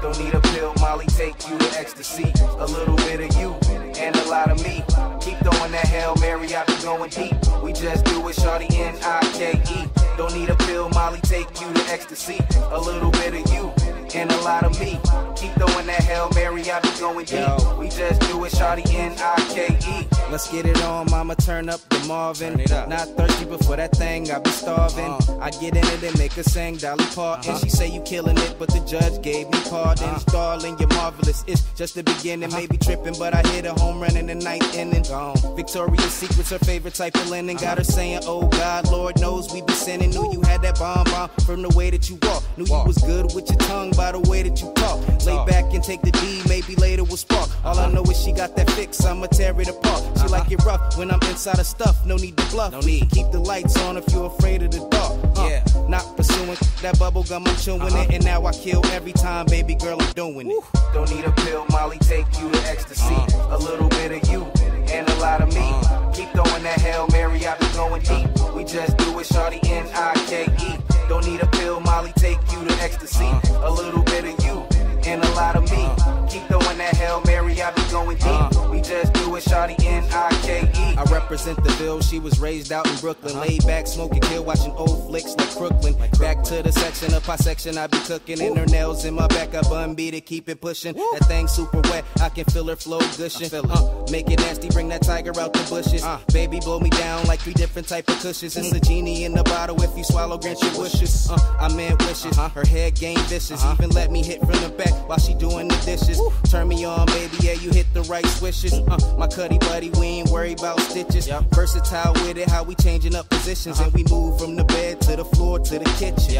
Don't need a pill, Molly, take you to ecstasy. A little bit of you and a lot of me. Keep throwing that Hail Mary, I be going deep. We just do it, shorty, N-I-K-E. Don't need a pill, Molly, take you to ecstasy. A little bit of you and a lot of me. Keep throwing that Hail Mary, I be going deep. We just do it, shorty, N-I-K-E. Let's get it on, mama, turn up the Marvin. Not thirsty, but for that thing, I be starving. I get in it and make her sing Dolly Parton. She say you killing it, but the judge gave me pardon. Darling, you're marvelous. It's just the beginning, maybe tripping, but I hit a home run in the ninth inning. Gone. Victoria's Secret's her favorite type of linen. Got her saying, Oh God, Lord knows we be sinning. Knew you had that bomb bomb from the way that you walk. Knew you was good with your tongue by the way that you talk. Lay back and take the D, maybe later we'll spark. All I uh-huh. know is she got that fix, I'ma tear it apart. She uh-huh. like it rough when I'm inside of stuff, no need to bluff. No need. Keep the lights on if you're afraid of the dark. Yeah. Not pursuing that bubble gum, I'm chewing it, uh-huh. and now I kill every time, baby girl, I'm doing it. Don't need a pill, Molly, take you to ecstasy. A little bit of you and a lot of me. Keep throwing that Hail Mary, I be going deep. We just do it, shorty, N-I-K-E. Don't need a pill, Molly, take you to ecstasy. A little bit of you and a lot of me. Uh-huh. Keep throwing that Hail Mary, I be going deep. Uh-huh. We just do it, shorty, N-I-K-E. I represent the Ville, she was raised out in Brooklyn. Uh-huh. Laid back, smoking kill, watching old flicks like Brooklyn. Back to the section of my section, I be cooking. In her nails in my back, I bun beat to keep it pushing. That thing super wet, I can feel her flow gushing. Uh, make it nasty, bring that tiger out the bushes. Uh. Baby, blow me down like three different type of cushions. It's a mm. genie in the bottle, if you swallow, grant your wishes. Uh, I meant wishes, her head game vicious. Even let me hit from the back while she doing the dishes. Turn me on, baby, yeah, you hit the right swishes. Uh, my cuddy buddy, we ain't worried about stitches. Versatile with it, how we changing up positions. And we move from the bed to the floor to the kitchen.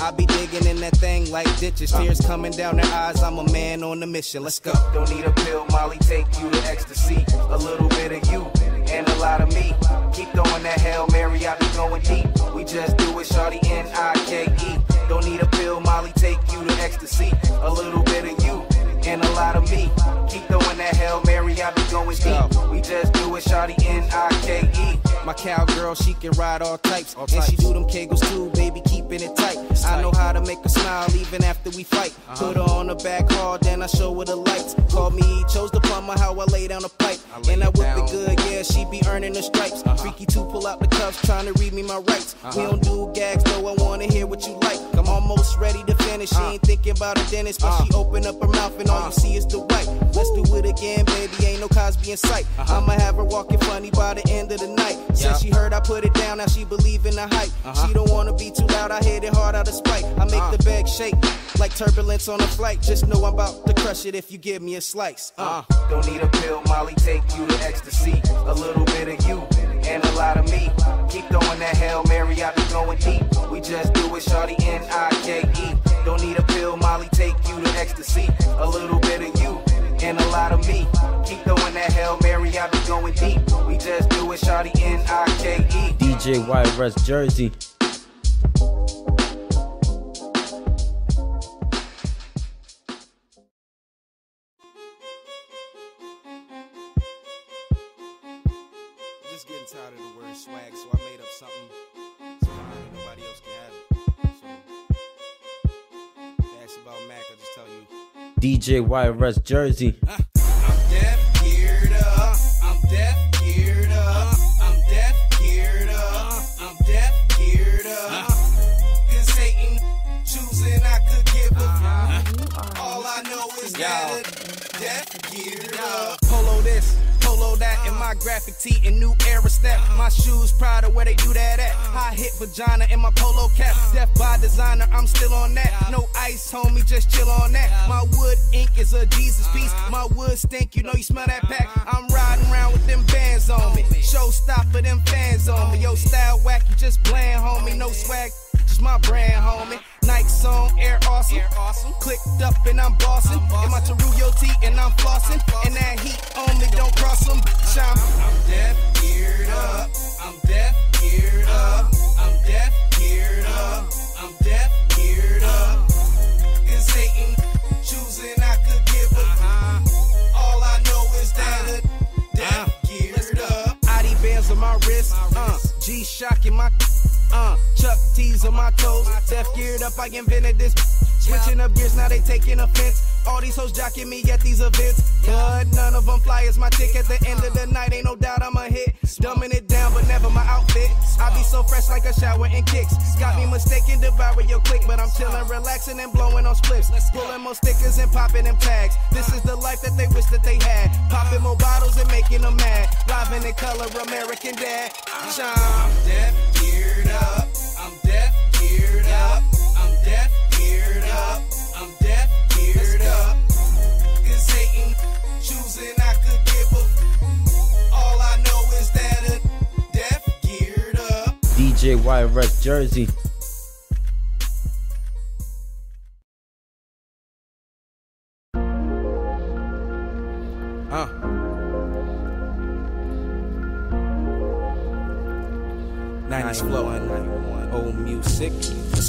I be digging in that thing like ditches. Tears coming down their eyes, I'm a man on a mission. Let's go. Don't need a pill, Molly, take you to ecstasy. A little bit of you and a lot of me. Keep throwing that Hail Mary, I be going deep. We just do it, shorty, N-I-K-E. Don't need a pill, Molly, take you to ecstasy. A little bit of and a lot of me. Keep throwing that Hail Mary, I be going deep. We just do it, shorty, N-I-K-E. My cowgirl, she can ride all types. and she do them kegels too, baby, keeping it tight. I know how to make her smile even after we fight. Put her on the back hard, then I show her the lights. Call me, chose the plumber, how I lay down the pipe. and I whip it good, yeah, she be earning the stripes. Freaky two pull out the cuffs, trying to read me my rights. We don't do gags, though I wanna hear what you like. I'm almost ready to finish. She ain't thinking about a dentist, but she open up her mouth and all you see is the white. Let's do it again, baby, ain't no Cosby in sight. Uh-huh. I'ma have her walking funny by the end of the night. Said she heard I put it down, now she believe in the hype. Uh-huh. She don't wanna be too loud, I hit it hard out of spite. I make uh. the bag shake like turbulence on a flight. Just know I'm about to crush it if you give me a slice. Uh. uh. Don't need a pill, Molly, take you to ecstasy. A little bit of you and a lot of me. Keep throwing that Hail Mary, I be going deep. We just do it, shorty, N-I-K-E. Don't need a pill, Molly, take you ecstasy. A little bit of you and a lot of me. Keep throwing that Hail Mary, I be going deep. We just do it, shorty, N-I-K-E. DJ White YRS Jerzy. DJ YRS Jerzy. Tee and new era step. My shoes proud of where they do that at. High hit vagina in my polo cap. Death by designer, I'm still on that. No ice, homie, just chill on that. My wood ink is a Jesus piece. My wood stink, you know you smell that pack. I'm riding around with them bands on me. Showstopper, them fans on me. Yo, style whack, you just bland, homie. No swag, my brand, homie. Nike song, air awesome. Clicked up and I'm bossing. In my Teruyo tee and I'm flossing. And that heat on me, don't cross them. I'm, I'm deaf, geared up. I'm deaf, geared up. I'm deaf, geared up. I'm deaf, I invented this. Switching up gears, now they taking offense. All these hoes jocking me at these events, but none of them fly as my tick. At the end of the night, ain't no doubt I'm a hit. Dumbing it down, but never my outfit. I be so fresh like a shower in kicks. Got me mistaken, devour your click, but I'm chilling, relaxing, and blowing on spliffs. Pulling more stickers and popping them tags. This is the life that they wish that they had. Popping more bottles and making them mad. Live in color, American Dad. I'm deaf, geared up. I'm deaf, geared up. I'm deaf, geared up. I'm deaf, geared up. Cause hating, choosing, I could give a. All I know is that a deaf, geared up. DJ YRS Jerzy. Uh. Nineties flow, old music.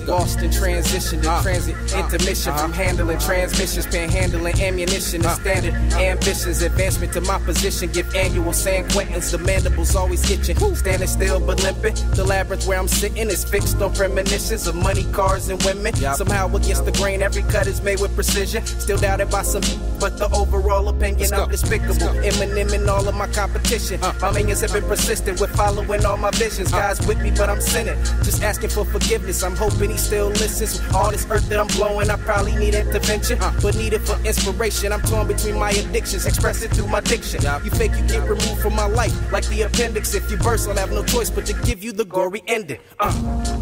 Lost in transition to transit intermission from handling transmissions, panhandling ammunition, and standard ambitions. Advancement to my position, give annual San Quentin's. The mandibles always itching, standing still but limping. The labyrinth where I'm sitting is fixed on premonitions of money, cars, and women. Somehow against the grain, every cut is made with precision. Still doubted by some, but the overall opinion I'm despicable. Eminem and all of my competition. My minions have been persistent with following all my visions. Guys with me, but I'm sinning. Just asking for forgiveness. I'm hoping he still listens. All this earth that I'm blowing, I probably need intervention, but need it for inspiration. I'm torn between my addictions, express it through my diction. You fake, you get removed from my life, like the appendix. If you burst, I'll have no choice but to give you the gory ending. Uh,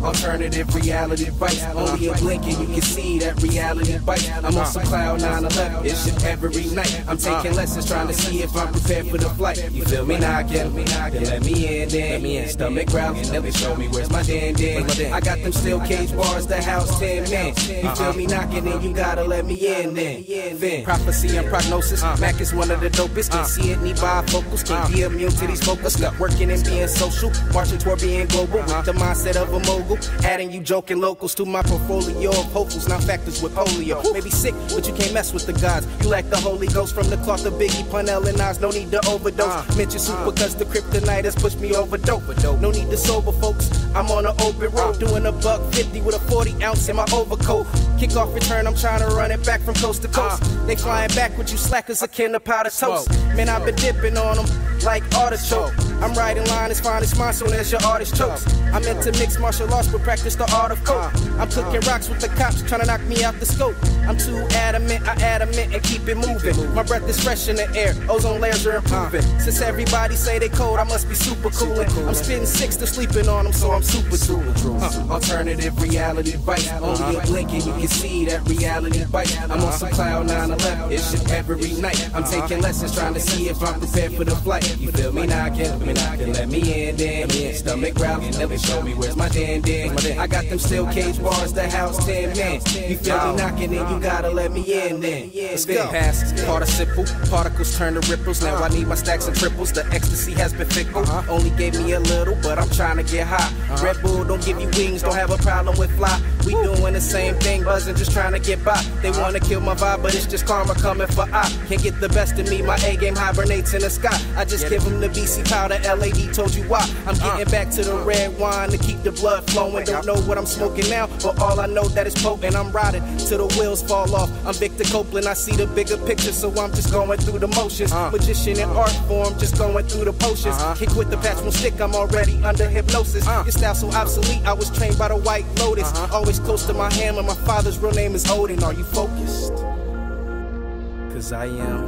alternative reality bites. Only a blink and you can see that reality bites. I'm on some cloud 9/11. It's shit every night. I'm taking lessons, trying to see if I'm prepared for the flight. You feel me knocking? Then let me in, then stomach growling. Never show me where's my dan dan. I got them steel cage bars, the house 10 men. You feel me knocking, then you gotta let me in then. Then prophecy and prognosis. Uh-huh. Mac is one of the dopest. Can't see it, need bifocals. Can't uh-huh. be immune to these focus. Working and being social, marching toward being global with uh-huh. the mindset of a mogul. Adding you joking locals to my portfolio of hopefuls, not factors with polio. Maybe sick, but you can't mess with the gods. You lack the Holy Ghost from the cloth of Biggie, Punell, and Nas. No need to overdose. Mention soup because the kryptonite has pushed me over dope. No need to sober, folks. I'm on an open road, doing a buck 50 with a 40 ounce in my overcoat. Kick off return, I'm trying to run it back from coast to coast. They flying back with you slackers akin to powder toast. Man, I've been dipping on them like artichoke. I'm riding line as fine as mine, soon as your artist chokes. I'm into mixed martial arts, but practice the art of coke. I'm cooking rocks with the cops, trying to knock me out the scope. I'm too adamant, I adamant and keep it moving. My breath is fresh in the air, ozone layers are improving. Since everybody say they cold, I must be super cool. I'm spitting six to sleeping on them, so I'm super cool. Uh, alternative reality bites. Only a blink and you can see that reality bite. I'm on some cloud 9/11. It's shit every night. I'm taking lessons, trying to see if I'm prepared for the flight. You feel me knocking? Me knocking. Let me in, then. Stomach growling. Never show me where's my dan dan. I got them steel cage bars, the house 10 men. You feel me knocking, and you gotta let me in, then. Let's go. Past participle, particles turn to ripples. Now I need my stacks and triples. The ecstasy has been fickle. Uh-huh. Only gave me a little, but I'm trying to get high. Uh-huh. Red Bull don't give you wings, don't have a problem with fly. We doing the same thing, buzzing, just trying to get by. They wanna kill my vibe, but it's just karma coming for I. Can't get the best of me, my A game hibernates in the sky. I just give them the BC powder, LAD told you why. I'm uh. getting back to the red wine to keep the blood flowing. Don't know what I'm smoking now, but all I know that it's potent. I'm riding till the wheels fall off. I'm Victor Copeland, I see the bigger picture, so I'm just going through the motions. Uh. Magician in art form, just going through the potions. Uh-huh. Kick with the patch will stick, I'm already under hypnosis. Uh. Your style so obsolete, I was trained by the White Lotus. Uh-huh. Always close to my hammer, my father's real name is Odin. Are you focused? Cause I am.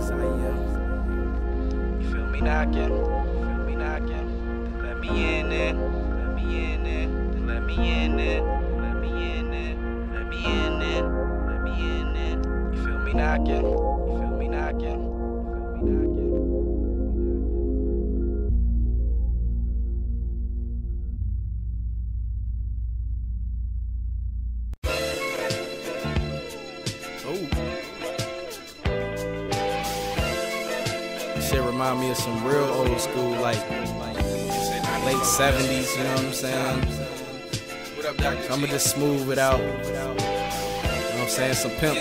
You feel me knocking? You feel me knocking? Let me in it. Let me in it. Then let me in it. Let me in it. Let me in it. Let me in it. You feel me knocking? You feel me knocking? You feel me knocking? Remind me of some real old school, like late 70s, you know what I'm saying? I'ma just smooth it out. You know what I'm saying? Some pimp,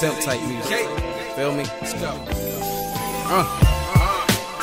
pimp type music. Feel me? Let's go. Uh.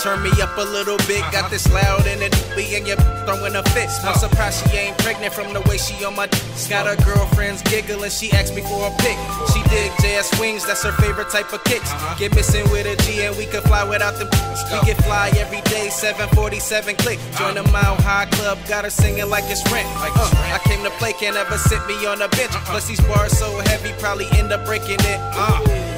Turn me up a little bit. Got this loud in it, be in your throwing a fit. I'm surprised she ain't pregnant from the way she on my. Got her girlfriends giggling, she asked me for a pic. She dig JS wings, that's her favorite type of kicks. Get missing with a G and we can fly without the. We get fly every day, 747 click. Join the Mile High Club, got her singing like it's rent. Uh, I came to play, can't ever sit me on a bench. Plus these bars so heavy, probably end up breaking it. Uh.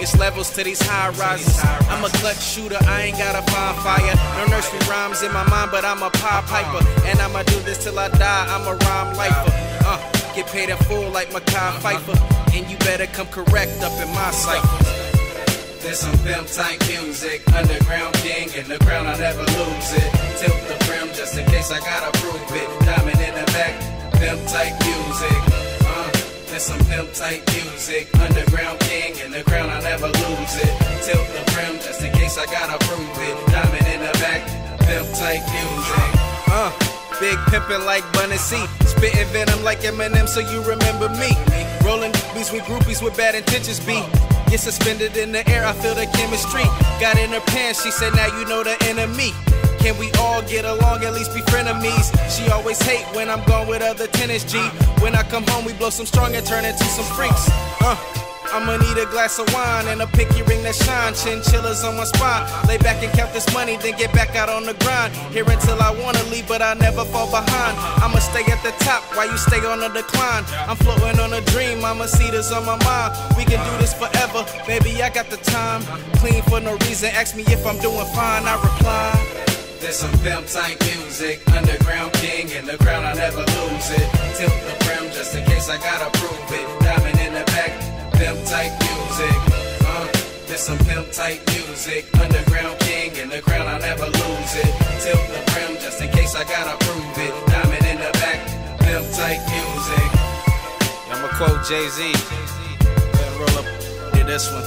It's levels to these high rises. I'm a clutch shooter, I ain't gotta find fire. No nursery rhymes in my mind, but I'm a pop piper. And I'ma do this till I die, I'm a rhyme lifer. Uh, get paid in full like Mekhi Phifer. And you better come correct up in my cipher. There's some pimp type music, underground king in the ground, I never lose it. Tilt the brim just in case I gotta prove it. Diamond in the back, pimp type music. Some pimp type music, underground king in the ground, I never lose it. Tilt the brim just in case I gotta prove it. Diamond in the back, pimp type music. Uh, big pimpin' like Bunny C. Spittin' venom like Eminem, so you remember me. Rolling beats with groupies with bad intentions be. Get suspended in the air, I feel the chemistry. Got in her pants, she said, now you know the enemy. Can we all get along, at least be frenemies? She always hate when I'm gone with other tennis G. When I come home, we blow some strong and turn into some freaks. Uh, I'ma need a glass of wine and a pinky ring that shine. Chinchillas on my spine. Lay back and count this money, then get back out on the grind. Here until I wanna leave, but I never fall behind. I'ma stay at the top while you stay on the decline. I'm floating on a dream, I'ma see this on my mind. We can do this forever, baby. I got the time. Clean for no reason. Ask me if I'm doing fine. I reply. There's some pimp type music, underground king in the ground, I never lose it. Tilt the brim just in case I gotta prove it. Diamond in the back, pimp type music. Uh, there's some pimp type music, underground king in the ground, I never lose it. Tilt the brim just in case I gotta prove it. Diamond in the back, pimp type music. I'ma quote Jay Z. Roll up, did this one.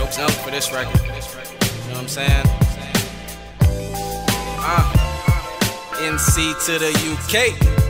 Nope, nope for this record. You know what I'm saying? Uh, NC to the UK.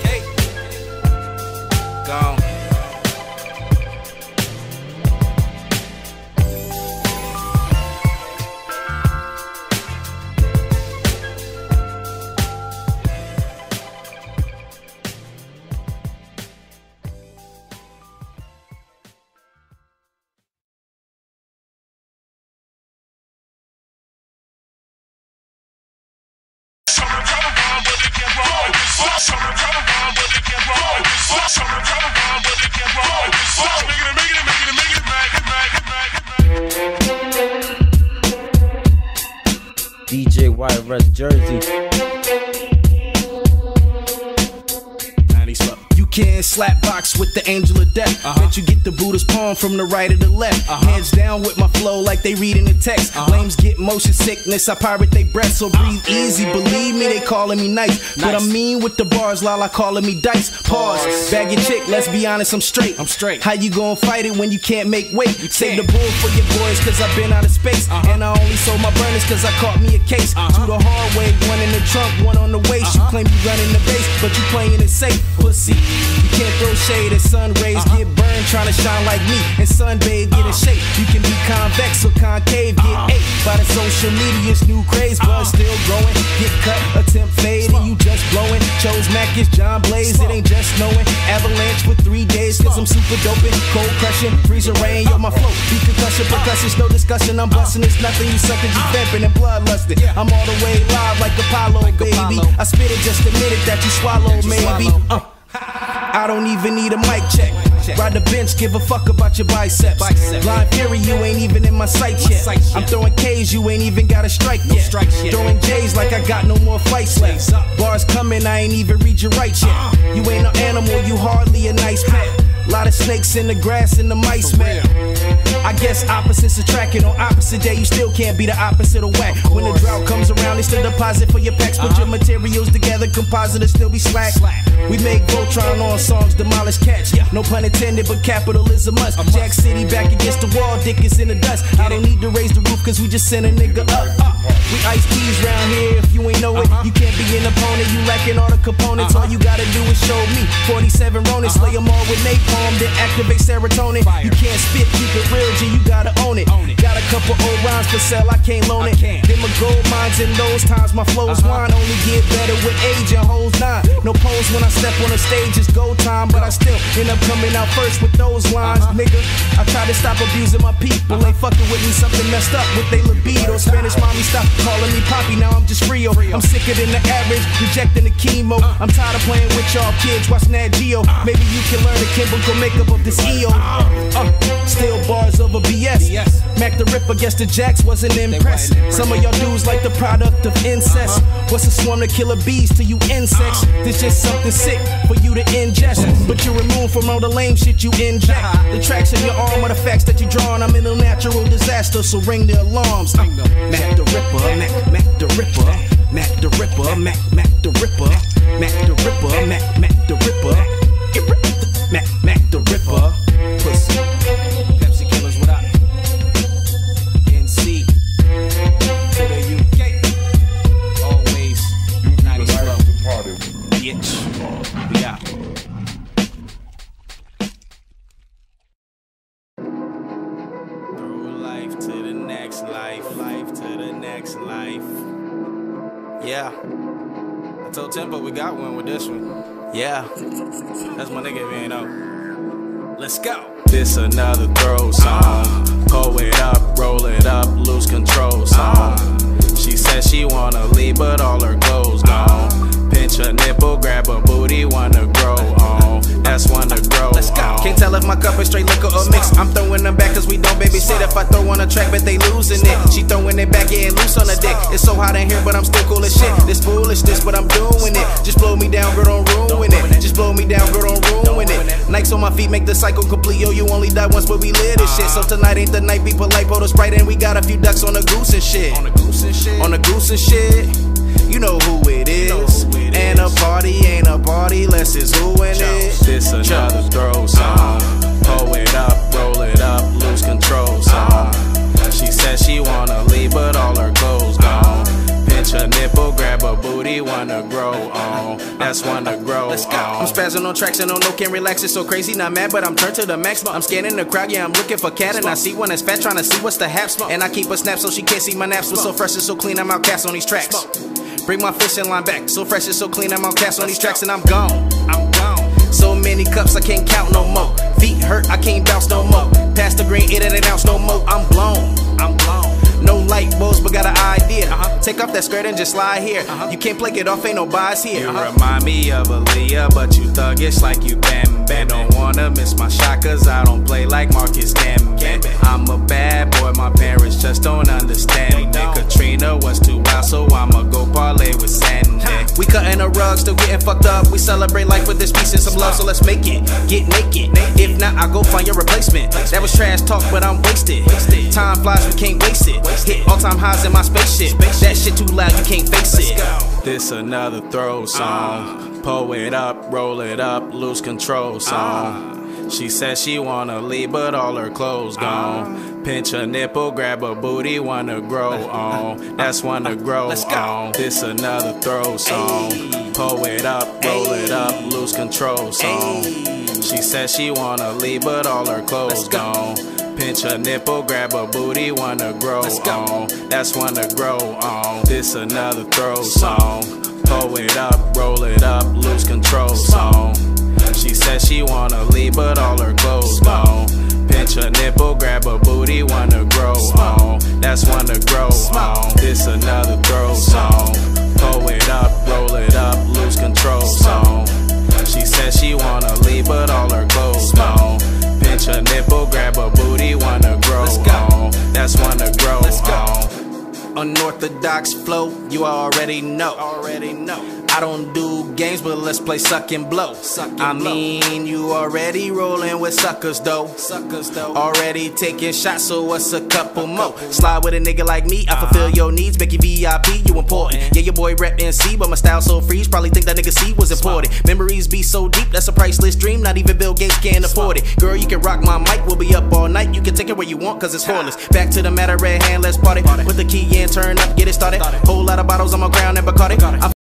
Uh-huh. Bet you get the Buddha's palm from the right or the left. Hands down with my flow like they reading the text. Uh-huh. Lames get motion sickness, I pirate they breath, so breathe easy. Believe me, they calling me nice. But I Nice. mean with the bars, Lala calling me dice. Pause, bag your chick, let's be honest, I'm straight. I'm straight. How you gonna fight it when you can't make weight? Save can't. the bull for your boys, cause I've been out of space. Uh-huh. And I only sold my burners cause I caught me a case. Uh-huh. To the hard way, one in the trunk, one on the waist. You Uh-huh. claim you running the base, but you playing it safe, pussy. You can't throw shade at sun rays, Uh-huh. get burned trying to shine like me. And sunbathe, get in shape. You can be convex or concave, get Uh-huh. ate by the social media's new craze, but still growing. Get cut, attempt fade, and you just blowing. Chose Mac is John Blaze, it ain't just knowing. Avalanche for three days, cause I'm super doping. Cold crushing, freezing rain, yo, my flow. Be concussion, percussions, no discussion. I'm busting, it's nothing. You suckers, you vamping and bloodlusting. I'm all the way live like Apollo, baby. I spit it, just admit it that you swallow, maybe. Uh. I don't even need a mic check. Ride the bench, give a fuck about your biceps. Blind Fury, you ain't even in my sight yet. I'm throwing K's, you ain't even got a strike yet. Throwing J's like I got no more fights left. Bars coming, I ain't even read your rights yet. You ain't no animal, you hardly a nice pet. Lot of snakes in the grass and the mice, man. I guess opposites attracting. On opposite day, you still can't be the opposite of whack. When the drought comes around, it's the deposit for your packs. Put your uh-huh. materials together, composite still be slack. We make Voltron on songs, demolish cats. No pun intended, but capitalism must. Jack City back against the wall, dick is in the dust. I don't need to raise the roof, cause we just send a nigga up. Uh, We ice teas round here, if you ain't know it. You can't be an opponent, you lacking all the components. All you gotta do is show me 47 Ronin, slay them all with napalm, then activate serotonin. You can't spit, keep it real, G, you gotta own it. Own it. Got a couple old rhymes for sale, I can't loan it. Them a gold mines in those times. My flows wine only get better with age and hoes nine. No pose when I step on the stage, it's go time, but I still end up coming out first with those lines, nigga. I try to stop abusing my people, ain't fucking with me, something messed up with they libido. Spanish mommy stop calling me poppy, now I'm just Rio. I'm sicker than the average, rejecting the chemo. I'm tired of playing with y'all kids, watch Nat Geo. Maybe you can learn the chemical makeup of this EO. Uh, still bars over BS. Mac the Ripper, guess the Jacks wasn't impressed. Some of y'all dudes like the product of incest. What's a swarm to killer bees to you insects? There's just something sick for you to ingest. But you're removed from all the lame shit you inject. The tracks in your arm are the facts that you're drawing. I'm in a natural disaster, so ring the alarms. Mac the Ripper, Mac, Mac the Ripper. Mac the Ripper, Mac, Mac the Ripper. Mac the Ripper, Mac, Mac the Ripper. Mac, Mac the Ripper. Pussy. Pepsi killers, what up? NC. To the UK. Always. 90s. Bitch. We out. Tempo we got one with this one. Yeah. That's my nigga if you ain't know. Let's go. This another throw song. Pull it up, roll it up, lose control song. She said she wanna leave, but all her clothes gone. Pinch a nipple, grab a booty, wanna grow on. That's one to grow Let's go. Can't tell if my cup is straight liquor or mix. I'm throwing them back cause we don't babysit. If I throw on a track, but they losing it. She throwing it back, getting loose on the dick. It's so hot in here, but I'm still cool as shit. This foolishness, but I'm doing it. Just blow me down, girl, don't ruin it. Just blow me down, girl, don't ruin it. Nikes on my feet make the cycle complete. Yo, you only die once, but we live this shit. So uh-huh. tonight ain't the night. Be polite, the sprite, and we got a few ducks on the goose and shit. On the goose and shit. On the goose and shit. You know who it is. And a party ain't a party unless it's who in it. This another throw uh-huh. song. Pull it up, roll it up, lose control song. Uh-huh. She said she wanna leave, but all her gone. A nipple, grab a booty, wanna grow on. That's to grow Let's go. I'm spazzing on tracks and on no can relax. It's so crazy, not mad, but I'm turned to the max. I'm scanning the crowd, yeah, I'm looking for cat, and I see one that's fat, trying to see what's the haps. And I keep a snap so she can't see my naps. But so fresh and so clean, I'm outcast on these tracks. Bring my fishing line back. So fresh and so clean, I'm outcast on these tracks, and I'm gone. I'm gone. So many cups, I can't count no more. Feet hurt, I can't bounce no more. Past the green, it ain't an ounce no more. I'm blown. I'm blown. No light bulbs, but got an idea. Uh-huh. Take off that skirt and just slide here. Uh-huh. You can't play it off, ain't no bias here. You uh-huh. remind me of Aaliyah, but you thuggish like you Bam Bam. Don't wanna miss my shot, cause I don't play like Marcus Gambit. I'm a my parents just don't understand. me. Katrina was too wild, so I'ma go parlay with Sandy. We cutting the rug, still getting fucked up. We celebrate life with this peace and some love, so let's make it. Get naked. If not, I'll go find your replacement. That was trash talk, but I'm wasted. Time flies, we can't waste it. Hit all time highs in my spaceship. That shit too loud, you can't face it. This another throw song. Pull it up, roll it up, lose control song. She said she wanna leave, but all her clothes gone. Pinch a nipple, grab a booty, wanna grow on. That's wanna grow on. This another throw song. Pull it up, roll it up, lose control song. She said she wanna leave, but all her clothes gone. Pinch a nipple, grab a booty, wanna grow on. That's wanna grow on. This another throw song. Pull it up, roll it up, lose control song. She said she wanna leave, but all her clothes gone. Pinch a nipple, grab a booty, wanna grow on. That's to grow on. This another throw song. Pull it up, roll it up, lose control song. She said she wanna leave, but all her clothes gone. Pinch a nipple, grab a booty, wanna grow on. That's to grow on. Unorthodox flow, you already know. Already know. I don't do games, but let's play suck and blow. I mean, you already rolling with suckers though. Suckers though. Already taking shots, so what's a couple more? Slide with a nigga like me, I fulfill uh-huh. your needs, make you VIP, you important. Yeah, your boy rep NC, but my style so free, probably think that nigga C was important. Memories be so deep, that's a priceless dream, not even Bill Gates can afford it. Girl, you can rock my mic, we'll be up all night. You can take it where you want, cause it's flawless. Back to the matter, red hand, let's party. Put the key in, turn up, get it started. Whole lot of bottles on my ground and Bacardi.